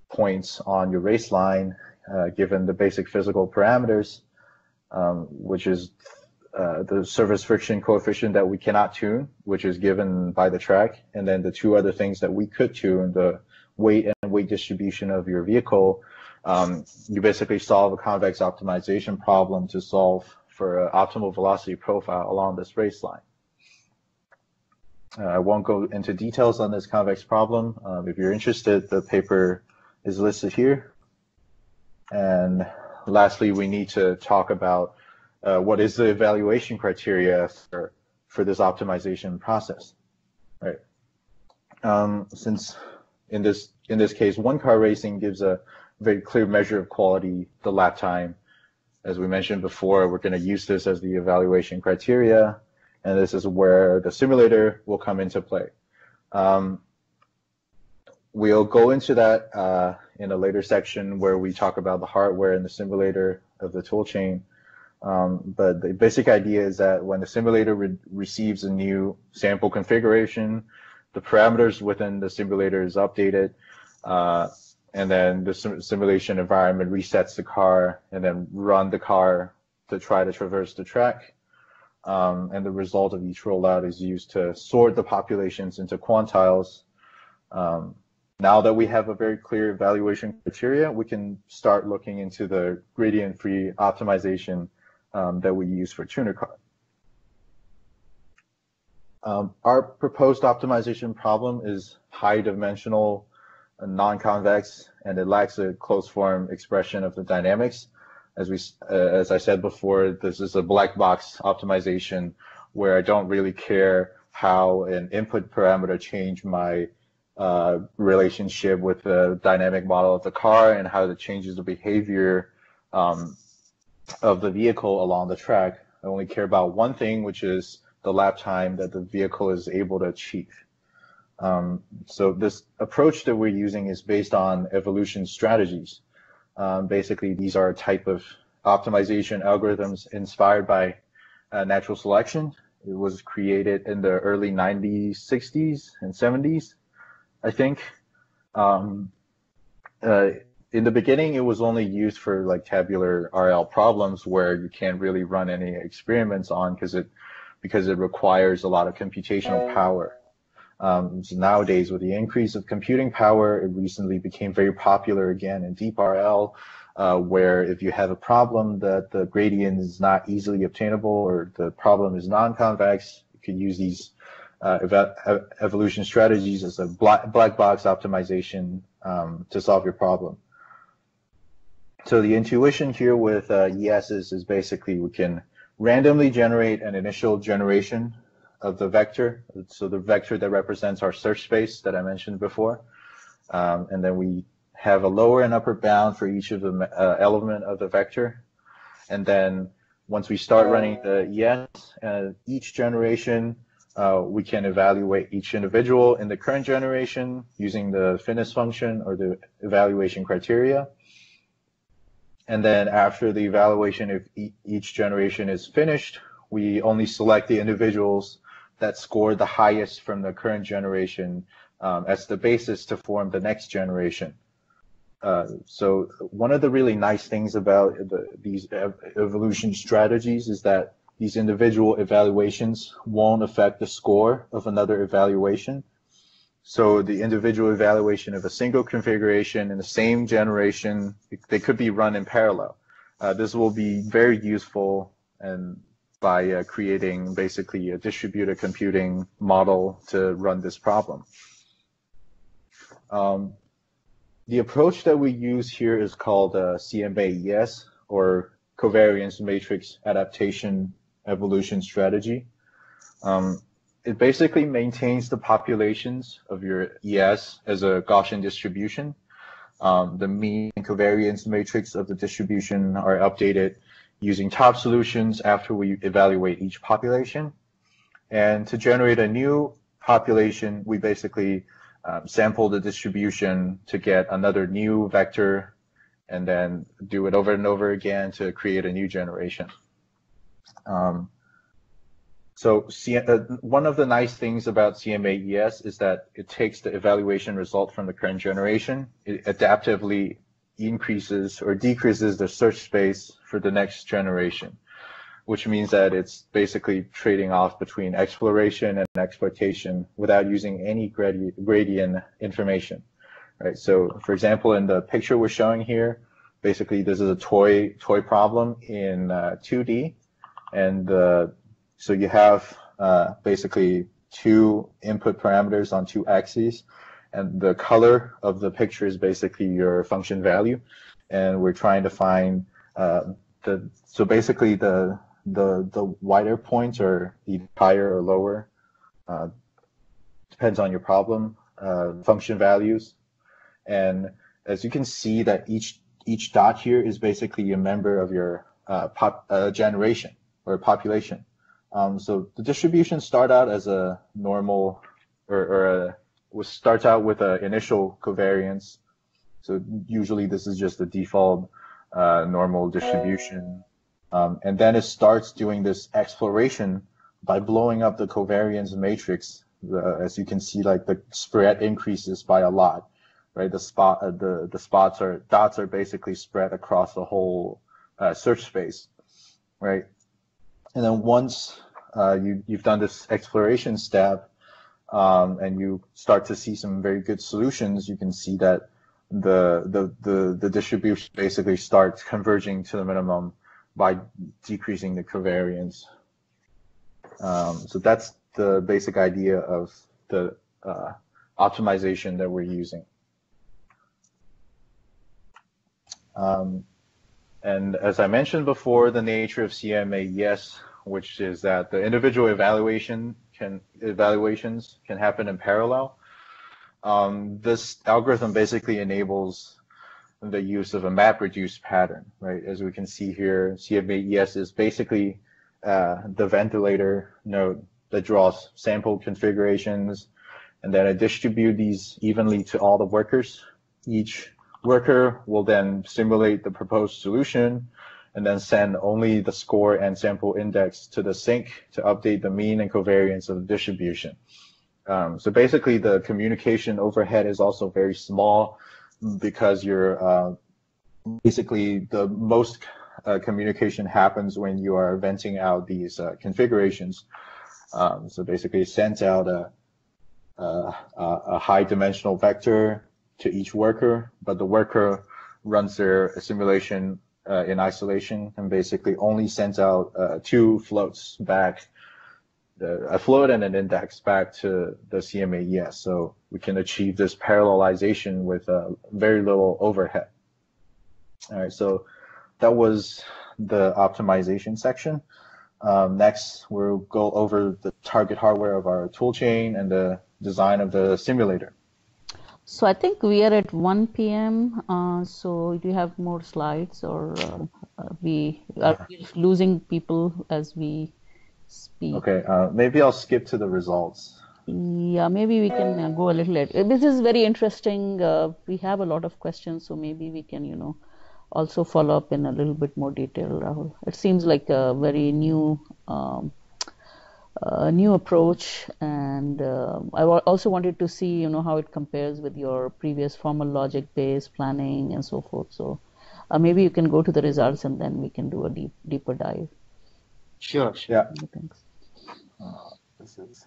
points on your race line, uh, given the basic physical parameters, um, which is uh, the surface friction coefficient that we cannot tune, which is given by the track, and then the two other things that we could tune, the weight and weight distribution of your vehicle. Um, you basically solve a convex optimization problem to solve for an optimal velocity profile along this race line. Uh, I won't go into details on this convex problem. Um, if you're interested, the paper is listed here. And lastly, we need to talk about uh, what is the evaluation criteria for, for this optimization process, right? Um, since in this in this case, one car racing gives a very clear measure of quality, the lap time, as we mentioned before, we're going to use this as the evaluation criteria, and this is where the simulator will come into play. Um, we'll go into that uh, in a later section where we talk about the hardware and the simulator of the tool toolchain. Um, but the basic idea is that when the simulator re receives a new sample configuration, the parameters within the simulator is updated, uh, and then the sim simulation environment resets the car and then run the car to try to traverse the track. Um, and the result of each rollout is used to sort the populations into quantiles. Um, now that we have a very clear evaluation criteria, we can start looking into the gradient-free optimization um, that we use for tuner car. Um, our proposed optimization problem is high dimensional, uh, non-convex, and it lacks a closed form expression of the dynamics. As we, uh, as I said before, this is a black box optimization where I don't really care how an input parameter change my uh, relationship with the dynamic model of the car and how it changes the behavior um, of the vehicle along the track. I only care about one thing, which is the lap time that the vehicle is able to achieve. Um, so this approach that we're using is based on evolution strategies. Um, basically, these are a type of optimization algorithms inspired by uh, natural selection. It was created in the early 90s, 60s, and 70s, I think. Um, uh, in the beginning, it was only used for like tabular RL problems where you can't really run any experiments on because it because it requires a lot of computational power. Um, so nowadays, with the increase of computing power, it recently became very popular again in deep RL, uh, where if you have a problem that the gradient is not easily obtainable or the problem is non-convex, you can use these uh, ev evolution strategies as a black, black box optimization um, to solve your problem. So the intuition here with uh, is basically we can randomly generate an initial generation of the vector. So the vector that represents our search space that I mentioned before. Um, and then we have a lower and upper bound for each of the uh, element of the vector. And then once we start running the ES, uh, each generation, uh, we can evaluate each individual in the current generation using the fitness function or the evaluation criteria. And then after the evaluation of each generation is finished, we only select the individuals that scored the highest from the current generation um, as the basis to form the next generation. Uh, so one of the really nice things about the, these ev evolution strategies is that these individual evaluations won't affect the score of another evaluation. So the individual evaluation of a single configuration in the same generation, they could be run in parallel. Uh, this will be very useful and by uh, creating basically a distributed computing model to run this problem. Um, the approach that we use here is called uh, CMA-ES or covariance matrix adaptation evolution strategy. Um, it basically maintains the populations of your ES as a Gaussian distribution. Um, the mean and covariance matrix of the distribution are updated using top solutions after we evaluate each population. And to generate a new population, we basically um, sample the distribution to get another new vector and then do it over and over again to create a new generation. Um, so C uh, one of the nice things about CMA-ES is that it takes the evaluation result from the current generation, it adaptively increases or decreases the search space for the next generation, which means that it's basically trading off between exploration and exploitation without using any gradi gradient information. Right. So, for example, in the picture we're showing here, basically this is a toy toy problem in uh, 2D, and uh, so you have uh, basically two input parameters on two axes, and the color of the picture is basically your function value, and we're trying to find uh, the so basically the the the wider points are either higher or lower, uh, depends on your problem, uh, function values, and as you can see that each each dot here is basically a member of your uh, pop, uh, generation or population. Um, so the distribution start out as a normal or, or a, starts out with an initial covariance. So usually this is just the default uh, normal distribution. Um, and then it starts doing this exploration by blowing up the covariance matrix. as you can see, like the spread increases by a lot, right? The spot, uh, the the spots are dots are basically spread across the whole uh, search space, right? And then once uh, you you've done this exploration step, um, and you start to see some very good solutions, you can see that the the the, the distribution basically starts converging to the minimum by decreasing the covariance. Um, so that's the basic idea of the uh, optimization that we're using. Um, and as I mentioned before, the nature of CMA-ES, which is that the individual evaluation can evaluations can happen in parallel. Um, this algorithm basically enables the use of a MapReduce pattern, right? As we can see here, CMAES is basically uh, the ventilator node that draws sample configurations, and then I distribute these evenly to all the workers. Each worker will then simulate the proposed solution and then send only the score and sample index to the sink to update the mean and covariance of the distribution. Um, so basically the communication overhead is also very small because you're uh, basically the most uh, communication happens when you are venting out these uh, configurations. Um, so basically sends out a, a, a high dimensional vector to each worker, but the worker runs their simulation uh, in isolation and basically only sends out uh, two floats back, the, a float and an index back to the CMAES. So we can achieve this parallelization with uh, very little overhead. All right, so that was the optimization section. Um, next, we'll go over the target hardware of our toolchain and the design of the simulator. So I think we are at 1 p.m. Uh, so do you have more slides or uh, we are losing people as we speak? Okay, uh, maybe I'll skip to the results. Yeah, maybe we can uh, go a little later. This is very interesting. Uh, we have a lot of questions, so maybe we can, you know, also follow up in a little bit more detail, Rahul. It seems like a very new um, a new approach and uh, I also wanted to see you know how it compares with your previous formal logic based planning and so forth. So uh, maybe you can go to the results and then we can do a deep deeper dive. Sure sure. Yeah. Thanks. Uh, this is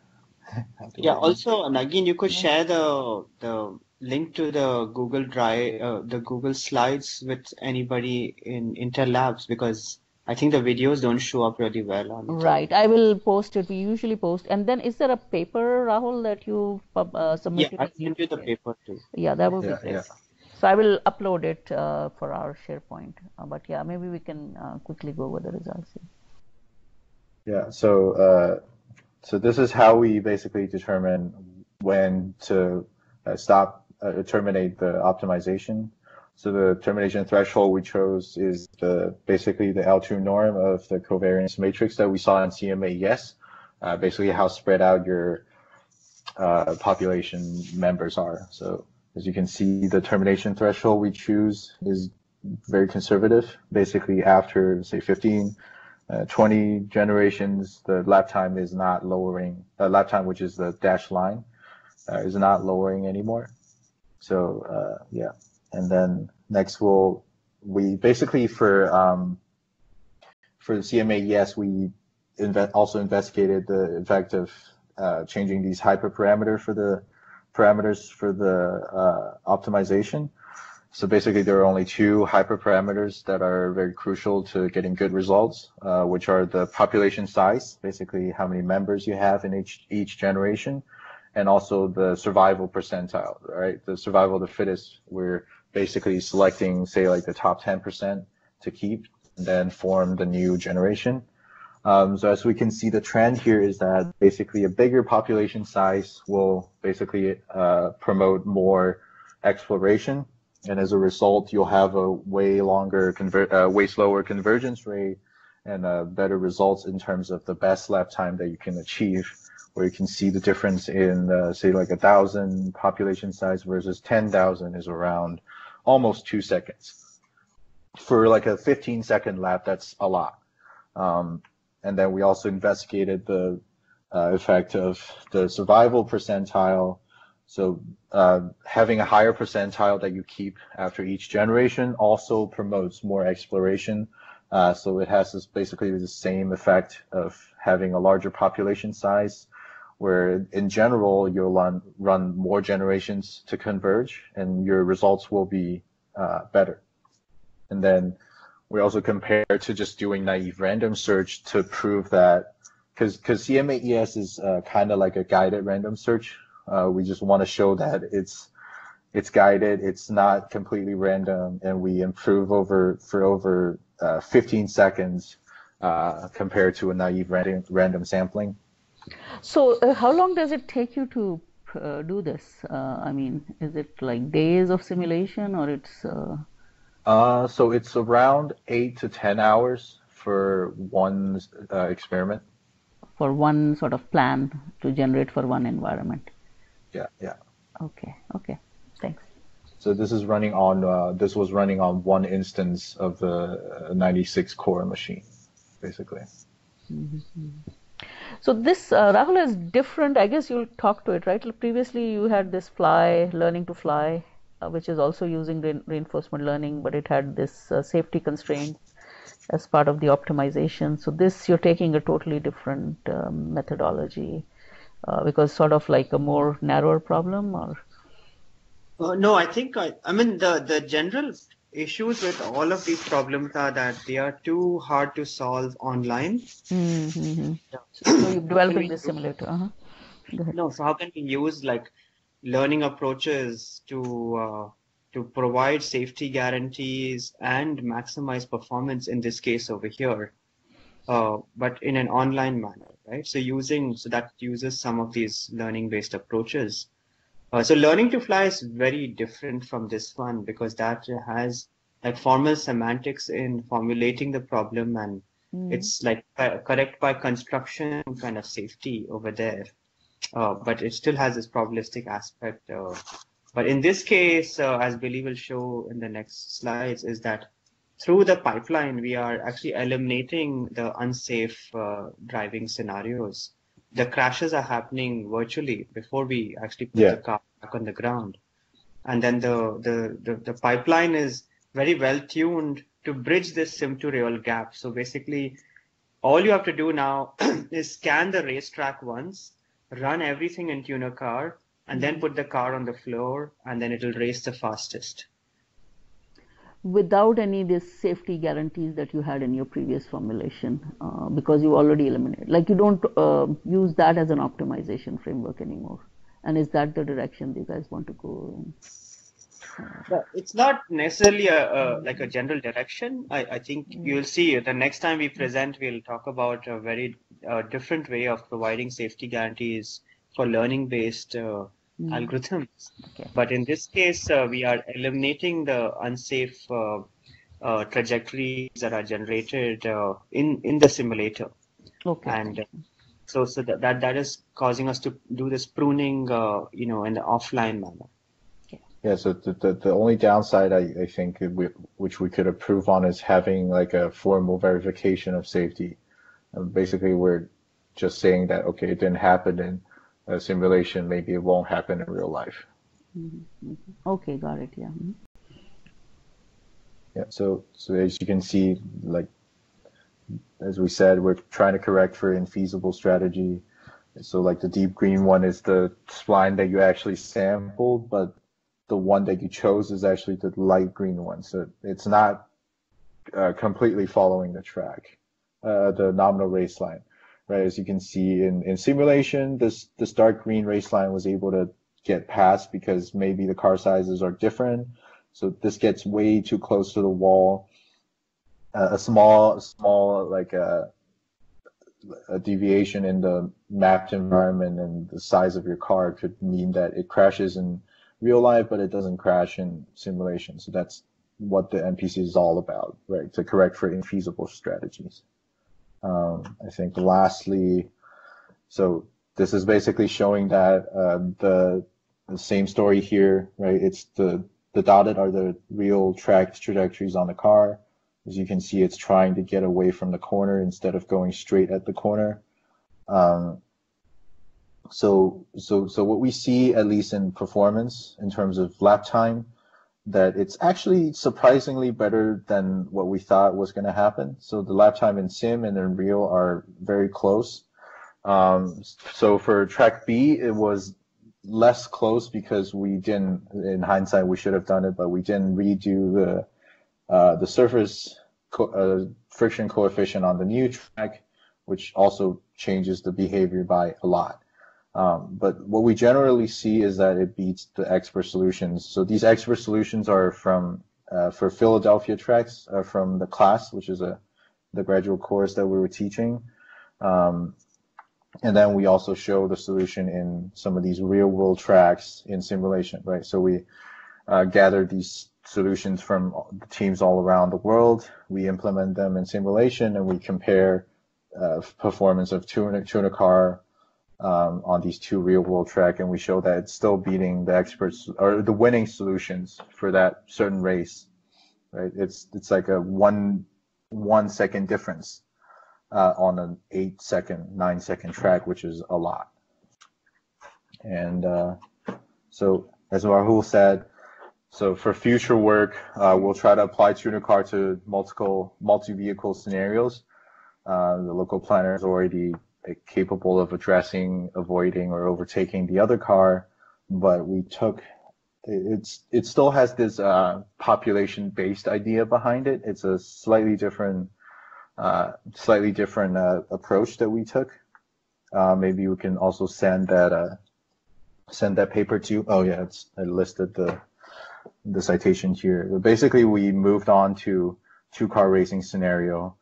yeah also again you could share the the link to the google drive uh, the google slides with anybody in intel labs because I think the videos don't show up really well on. Right. I will post it. We usually post. And then is there a paper, Rahul, that you uh, submitted? Yeah, I sent you the paper too. Yeah, that would yeah, be great. Yeah. So I will upload it uh, for our SharePoint. Uh, but yeah, maybe we can uh, quickly go over the results. Yeah. So uh, so this is how we basically determine when to uh, stop terminate the optimization so the termination threshold we chose is the basically the L2 norm of the covariance matrix that we saw in CMAES, uh, basically how spread out your uh, population members are. So as you can see, the termination threshold we choose is very conservative. Basically, after say 15, uh, 20 generations, the lap time is not lowering. Uh, lap time, which is the dashed line, uh, is not lowering anymore. So uh, yeah and then next we'll we basically for um, for the CMAES we inve- also investigated the effect of uh, changing these hyperparameters for the parameters for the uh, optimization. So basically, there are only two hyperparameters that are very crucial to getting good results, uh, which are the population size, basically how many members you have in each each generation, and also the survival percentile, right? The survival of the fittest, where basically selecting, say, like the top 10% to keep, and then form the new generation. Um, so as we can see, the trend here is that basically a bigger population size will basically uh, promote more exploration and as a result, you'll have a way longer, uh, way slower convergence rate and uh, better results in terms of the best lap time that you can achieve, where you can see the difference in, uh, say, like a thousand population size versus 10,000 is around almost two seconds. For like a 15 second lap, that's a lot. Um, and then we also investigated the uh, effect of the survival percentile. So uh, having a higher percentile that you keep after each generation also promotes more exploration. Uh, so it has this basically the same effect of having a larger population size, where in general you'll run, run more generations to converge, and your results will be uh, better. And then we also compare to just doing naive random search to prove that because because CMA-ES is uh, kind of like a guided random search. Uh, we just want to show that it's it's guided, it's not completely random, and we improve over for over uh, 15 seconds uh, compared to a naive random random sampling. So, uh, how long does it take you to uh, do this? I mean, is it like days of simulation, or it's uh, so it's around eight to ten hours for one uh, experiment. For one sort of plan to generate for one environment. Yeah, yeah. Okay, okay. Thanks. So this is running on. Uh, this was running on one instance of the 96 core machine, basically. Mm-hmm. So this uh, Rahul is different. I guess you'll talk to it, right? Previously, you had this fly, learning to fly uh, which is also using re reinforcement learning, but it had this uh, safety constraint as part of the optimization. So this you're taking a totally different um, methodology uh, because sort of like a more narrower problem or. Uh, no, I think I, I mean the the general issues with all of these problems are that they are too hard to solve online. Mm -hmm. yeah. So you're developing this simulator. -huh. No, so how can we use like learning approaches to uh, to provide safety guarantees and maximize performance in this case over here, uh, but in an online manner, right? So using so that uses some of these learning-based approaches. Uh, so learning to fly is very different from this one because that has like formal semantics in formulating the problem and mm. it's like correct by construction kind of safety over there uh, but it still has this probabilistic aspect. Uh, but in this case, uh, as Billy will show in the next slides, is that through the pipeline, we are actually eliminating the unsafe uh, driving scenarios. The crashes are happening virtually before we actually put yeah. the car back on the ground. And then the, the, the, the pipeline is very well tuned to bridge this sim to real gap. So basically, all you have to do now is scan the racetrack once run everything into your car, and then put the car on the floor, and then it'll race the fastest. Without any of these safety guarantees that you had in your previous formulation, uh, because you already eliminated, like you don't uh, use that as an optimization framework anymore. And is that the direction you guys want to go in? it's not necessarily a, a, like a general direction. I, I think mm. you'll see the next time we present, we'll talk about a very uh, different way of providing safety guarantees for learning-based uh, mm. algorithms. Okay. But in this case, uh, we are eliminating the unsafe uh, uh, trajectories that are generated uh, in in the simulator. Okay. And so, so that, that that is causing us to do this pruning, you know, in the offline manner. Yeah, so the, the, the only downside I, I think we, which we could improve on is having like a formal verification of safety. And basically, we're just saying that, okay, it didn't happen in a simulation, maybe it won't happen in real life. Mm-hmm. Okay, got it, yeah. Mm-hmm. Yeah, so, so as you can see, like, as we said, we're trying to correct for infeasible strategy. So like the deep green one is the spline that you actually sampled, but the one that you chose is actually the light green one. So it's not uh, completely following the track, uh, the nominal race line, right? As you can see in, in simulation, this, this dark green race line was able to get past because maybe the car sizes are different. So this gets way too close to the wall. Uh, a small, small, like a, uh, a deviation in the mapped environment and the size of your car could mean that it crashes in real life, but it doesn't crash in simulation. So that's what the MPC is all about, right? To correct for infeasible strategies. Um, I think lastly, so this is basically showing that uh, the, the same story here, right? It's the the dotted are the real tracked trajectories on the car. As you can see, it's trying to get away from the corner instead of going straight at the corner. Um, so, so, so what we see, at least in performance, in terms of lap time, that it's actually surprisingly better than what we thought was going to happen. So the lap time in sim and in real are very close. Um, so for track B, it was less close because we didn't, in hindsight, we should have done it, but we didn't redo the uh, the surface co uh, friction coefficient on the new track, which also changes the behavior by a lot. Um, but what we generally see is that it beats the expert solutions. So these expert solutions are from uh, for Philadelphia tracks uh, from the class, which is a the graduate course that we were teaching. Um, and then we also show the solution in some of these real world tracks in simulation, right? So we uh, gather these solutions from teams all around the world. We implement them in simulation and we compare uh, performance of tuner, TUNERCAR um, on these two real world track and we show that it's still beating the experts or the winning solutions for that certain race, right? It's, it's like a one, one second difference uh, on an eight second, nine second track, which is a lot. And uh, so, as Rahul said, so for future work, uh, we'll try to apply TUNERCAR to multiple multi-vehicle scenarios. Uh, the local planner is already capable of addressing, avoiding, or overtaking the other car, but we took it's it still has this uh, population-based idea behind it. It's a slightly different uh, slightly different uh, approach that we took. Uh, maybe we can also send that uh, send that paper to. Oh yeah, it's I listed the the citation here. But basically, we moved on to two car racing scenario.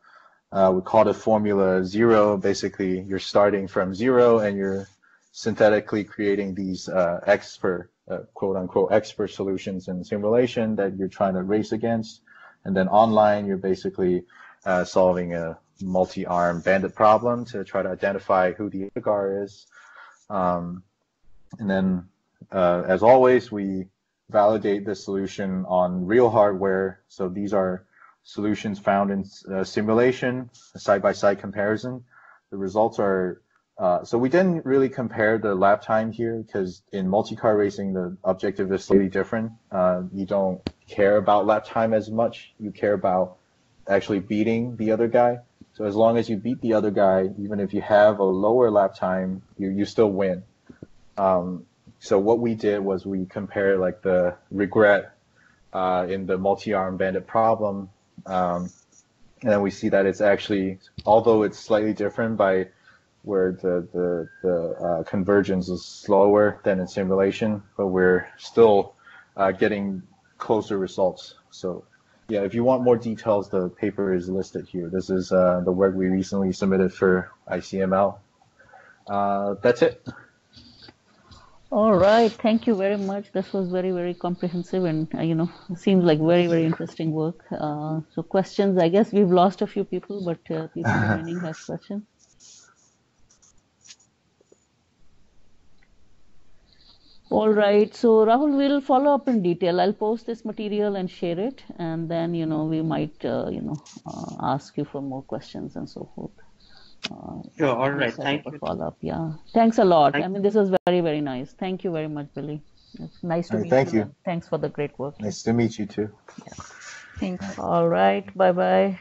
Uh, we called it FormulaZero. Basically, you're starting from zero and you're synthetically creating these expert quote unquote expert solutions in simulation that you're trying to race against. And then online, you're basically uh, solving a multi-arm bandit problem to try to identify who the Agar is. Um, and then, uh, as always, we validate the solution on real hardware. So these are solutions found in uh, simulation, side-by-side comparison. The results are, uh, so we didn't really compare the lap time here because in multi-car racing, the objective is slightly different. Uh, you don't care about lap time as much. You care about actually beating the other guy. So as long as you beat the other guy, even if you have a lower lap time, you, you still win. Um, so what we did was we compared like the regret uh, in the multi-arm bandit problem, um, and then we see that it's actually, although it's slightly different by where the the, the uh, convergence is slower than in simulation, but we're still uh, getting closer results. So yeah, if you want more details, the paper is listed here. This is uh, the work we recently submitted for ICML. Uh, that's it. All right, thank you very much. This was very, very comprehensive and, uh, you know, seems like very, very interesting work. Uh, so questions, I guess we've lost a few people, but uh, people remaining have questions. All right. So Rahul, we'll follow up in detail. I'll post this material and share it, and then you know we might uh, you know uh, ask you for more questions and so forth. Uh, sure. All right. Thank you. Follow up. Yeah. Thanks a lot. Thank I mean, this was very very nice. Thank you very much, Billy. It's nice to right, meet thank you. you. Thanks for the great work. Nice to meet you too. Yeah. Thanks. All right. Bye bye.